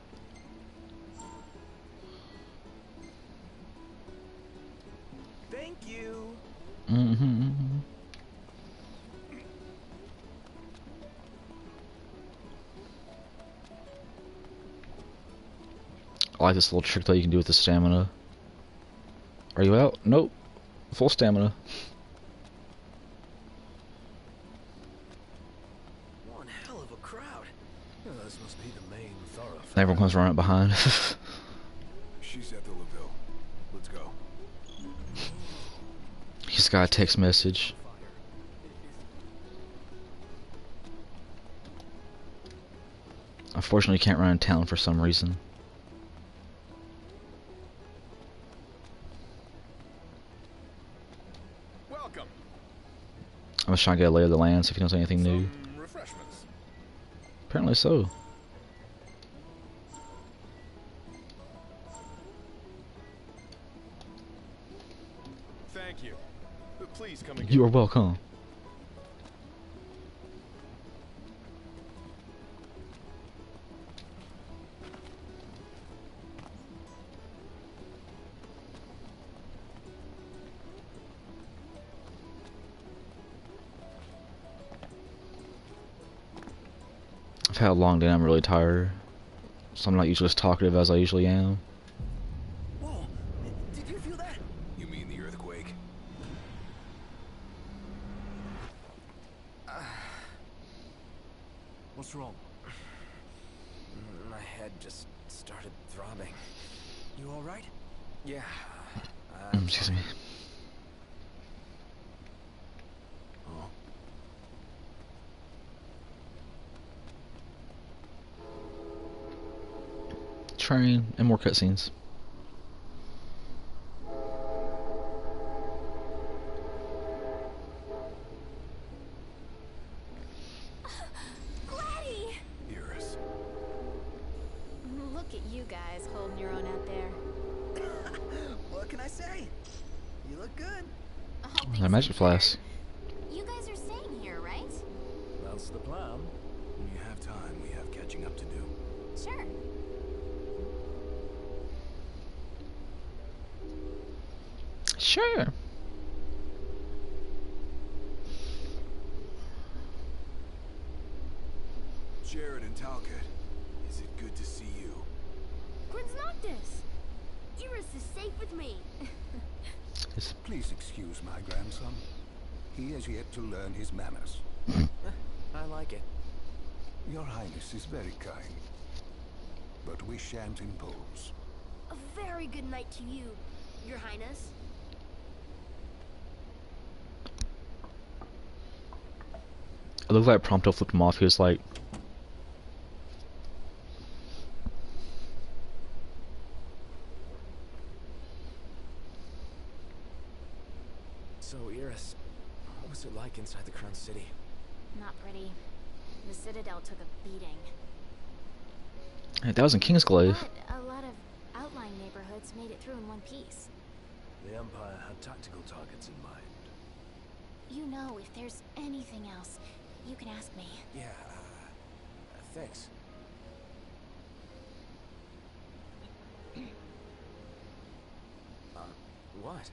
Thank you. Mm-hmm. I like this little trick that you can do with the stamina. Are you out? Nope. Full stamina. One hell of a crowd. Yeah, this must be the main thoroughfare. Everyone comes running behind. She's at the Leville. Let's go. He's got a text message. Unfortunately, can't run in town for some reason. I'm just trying to get a lay of the land, see if he knows anything new. Apparently so. Thank you. Please come again. You are welcome. Had a long day. I'm really tired, so I'm not usually as talkative as I usually am. Whoa! Did you feel that? You mean the earthquake? What's wrong? My head just started throbbing. You all right? Yeah. Mm, Excuse me. Oh. Train and more cutscenes. Gladdy! Iris. Look at you guys holding your own out there. What can I say? You look good. All A things magic flask. considered, You guys are staying here, right? That's the plan. When you have time, we have catching up to do. Sure. Sure. Jared and Talcott, is it good to see you? Quin's Noctis! Iris is safe with me. Please excuse my grandson. He has yet to learn his manners. I like it. Your Highness is very kind. But we shan't impose. A very good night to you, Your Highness. It looked like Prompto flipped him off. He was like, So, Iris, what was it like inside the Crown City? Not pretty. The Citadel took a beating. hey, that was in Kingsglaive. But a lot of outlying neighborhoods made it through in one piece. The Empire had tactical targets in mind. You know, if there's anything else, you can ask me. Yeah, uh, thanks. uh, what?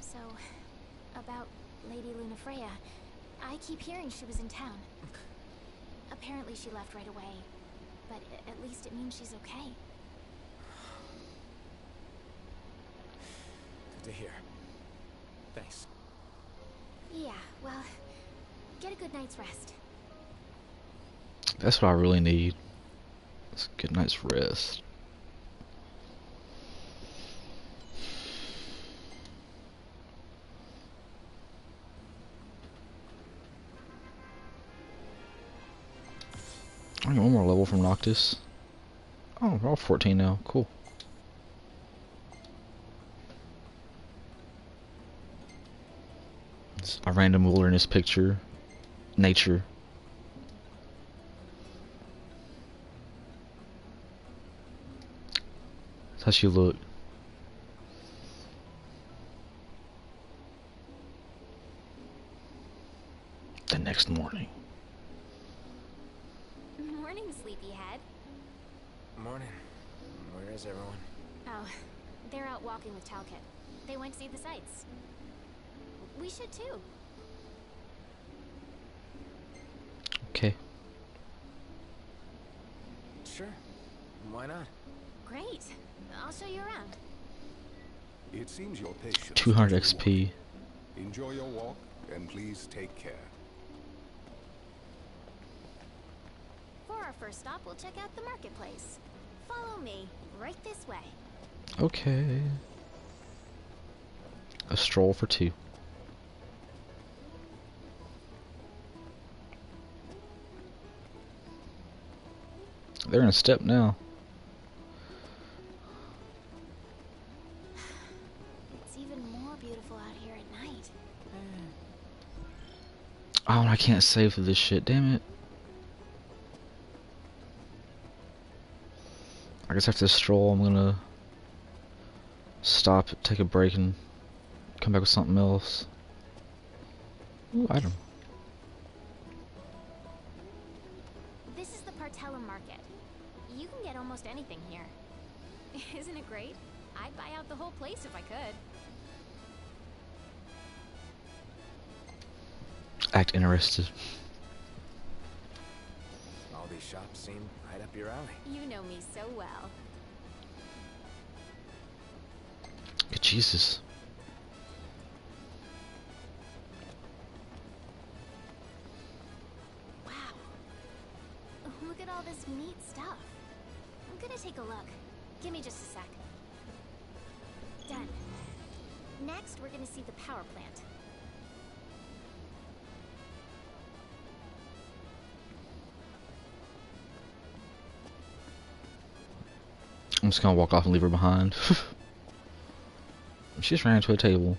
So, about Lady Lunafreya, I keep hearing she was in town. Apparently she left right away, but at least it means she's okay. Good to hear. Thanks. Yeah, well, get a good night's rest. That's what I really need. It's a good night's rest. I one more level from Noctis. Oh, we're all 14 now. Cool. It's a random wilderness picture. Nature. That's how she looked. The next. Morning, is everyone? Oh, they're out walking with Talcott. They went to see the sights. We should too. Okay. Sure. Why not? Great. I'll show you around. It seems your patience. 200 XP. Enjoy your walk, and please take care. For our first stop, we'll check out the marketplace. Follow me, right this way. Okay. A stroll for two. They're in a step now. It's even more beautiful out here at night. Oh, I can't save through this shit. Damn it. Guess after this stroll, I'm gonna stop, take a break, and come back with something else. Ooh, item. This is the Partella Market. You can get almost anything here. Isn't it great? I'd buy out the whole place if I could. Act interested. Seem right up your alley. You know me so well. Jesus. Wow. Look at all this neat stuff. I'm gonna take a look. Give me just a sec. Done. Next, we're gonna see the power plant. I'm just gonna walk off and leave her behind. she just ran into a table.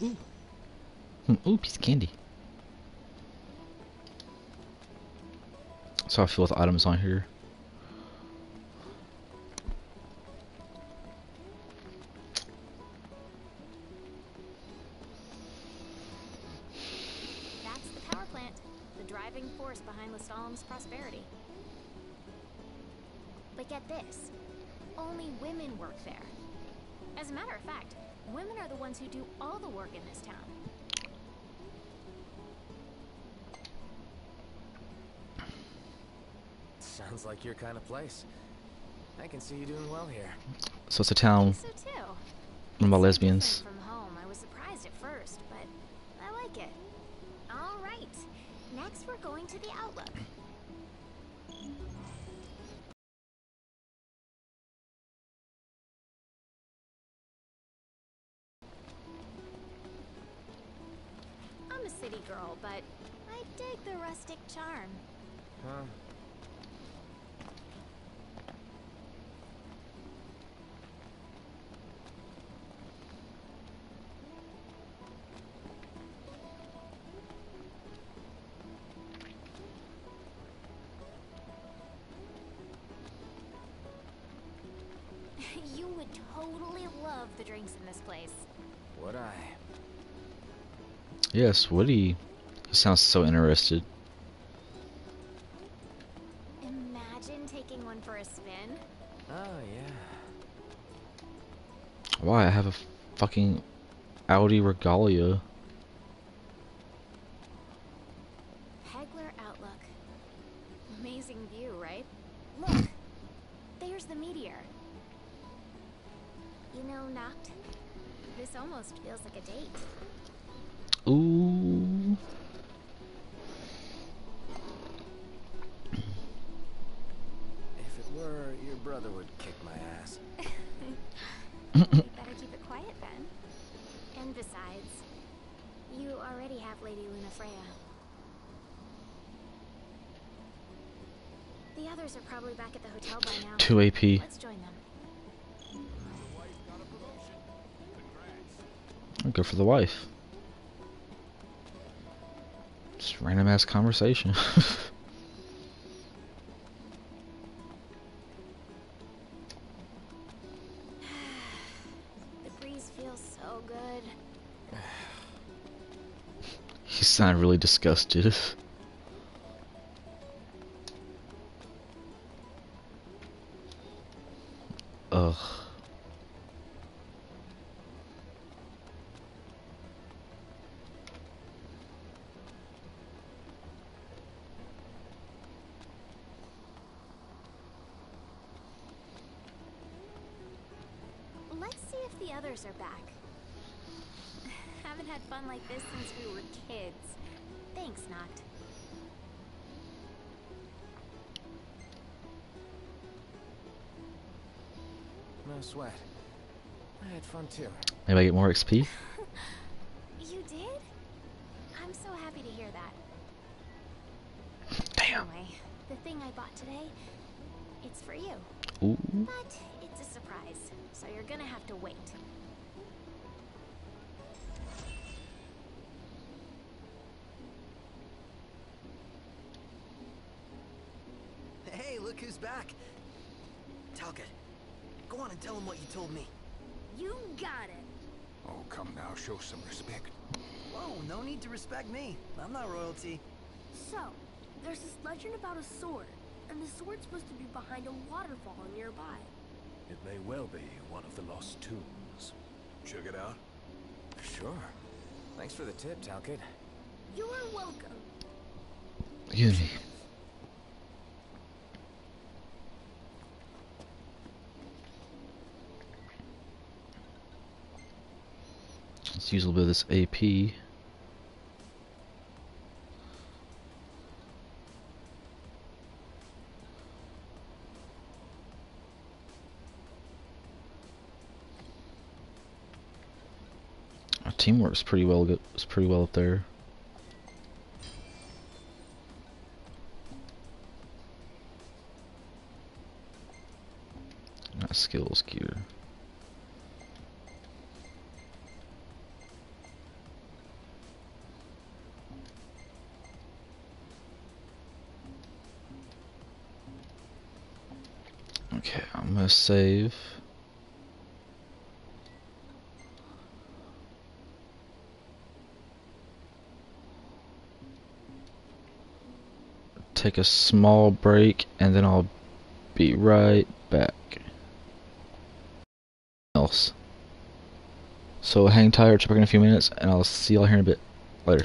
Ooh. Hmm, Ooh, piece of candy. So I feel with items on here. Your kind of place. I can see you doing well here. So it's a town So too. run by lesbians. From home, I was surprised at first, but I like it. All right. Next, we're going to the Outlook. Totally love the drinks in this place. Would I? Yes, Woody. He sounds so interested. Imagine taking one for a spin. Oh, yeah. Why? I have a fucking Audi Regalia. Conversation. The breeze feels so good. he sounded really disgusted. Ugh. Maybe I get more XP? Lost tombs. Check it out. Sure. Thanks for the tip, Talcott. You are welcome. Uni. Let's use a little bit of this AP. Teamwork's pretty well. It's pretty well up there. Not skills gear. Okay, I'm gonna save. Take a small break and then I'll be right back. Else. So hang tight or check back in a few minutes and I'll see y'all here in a bit. Later.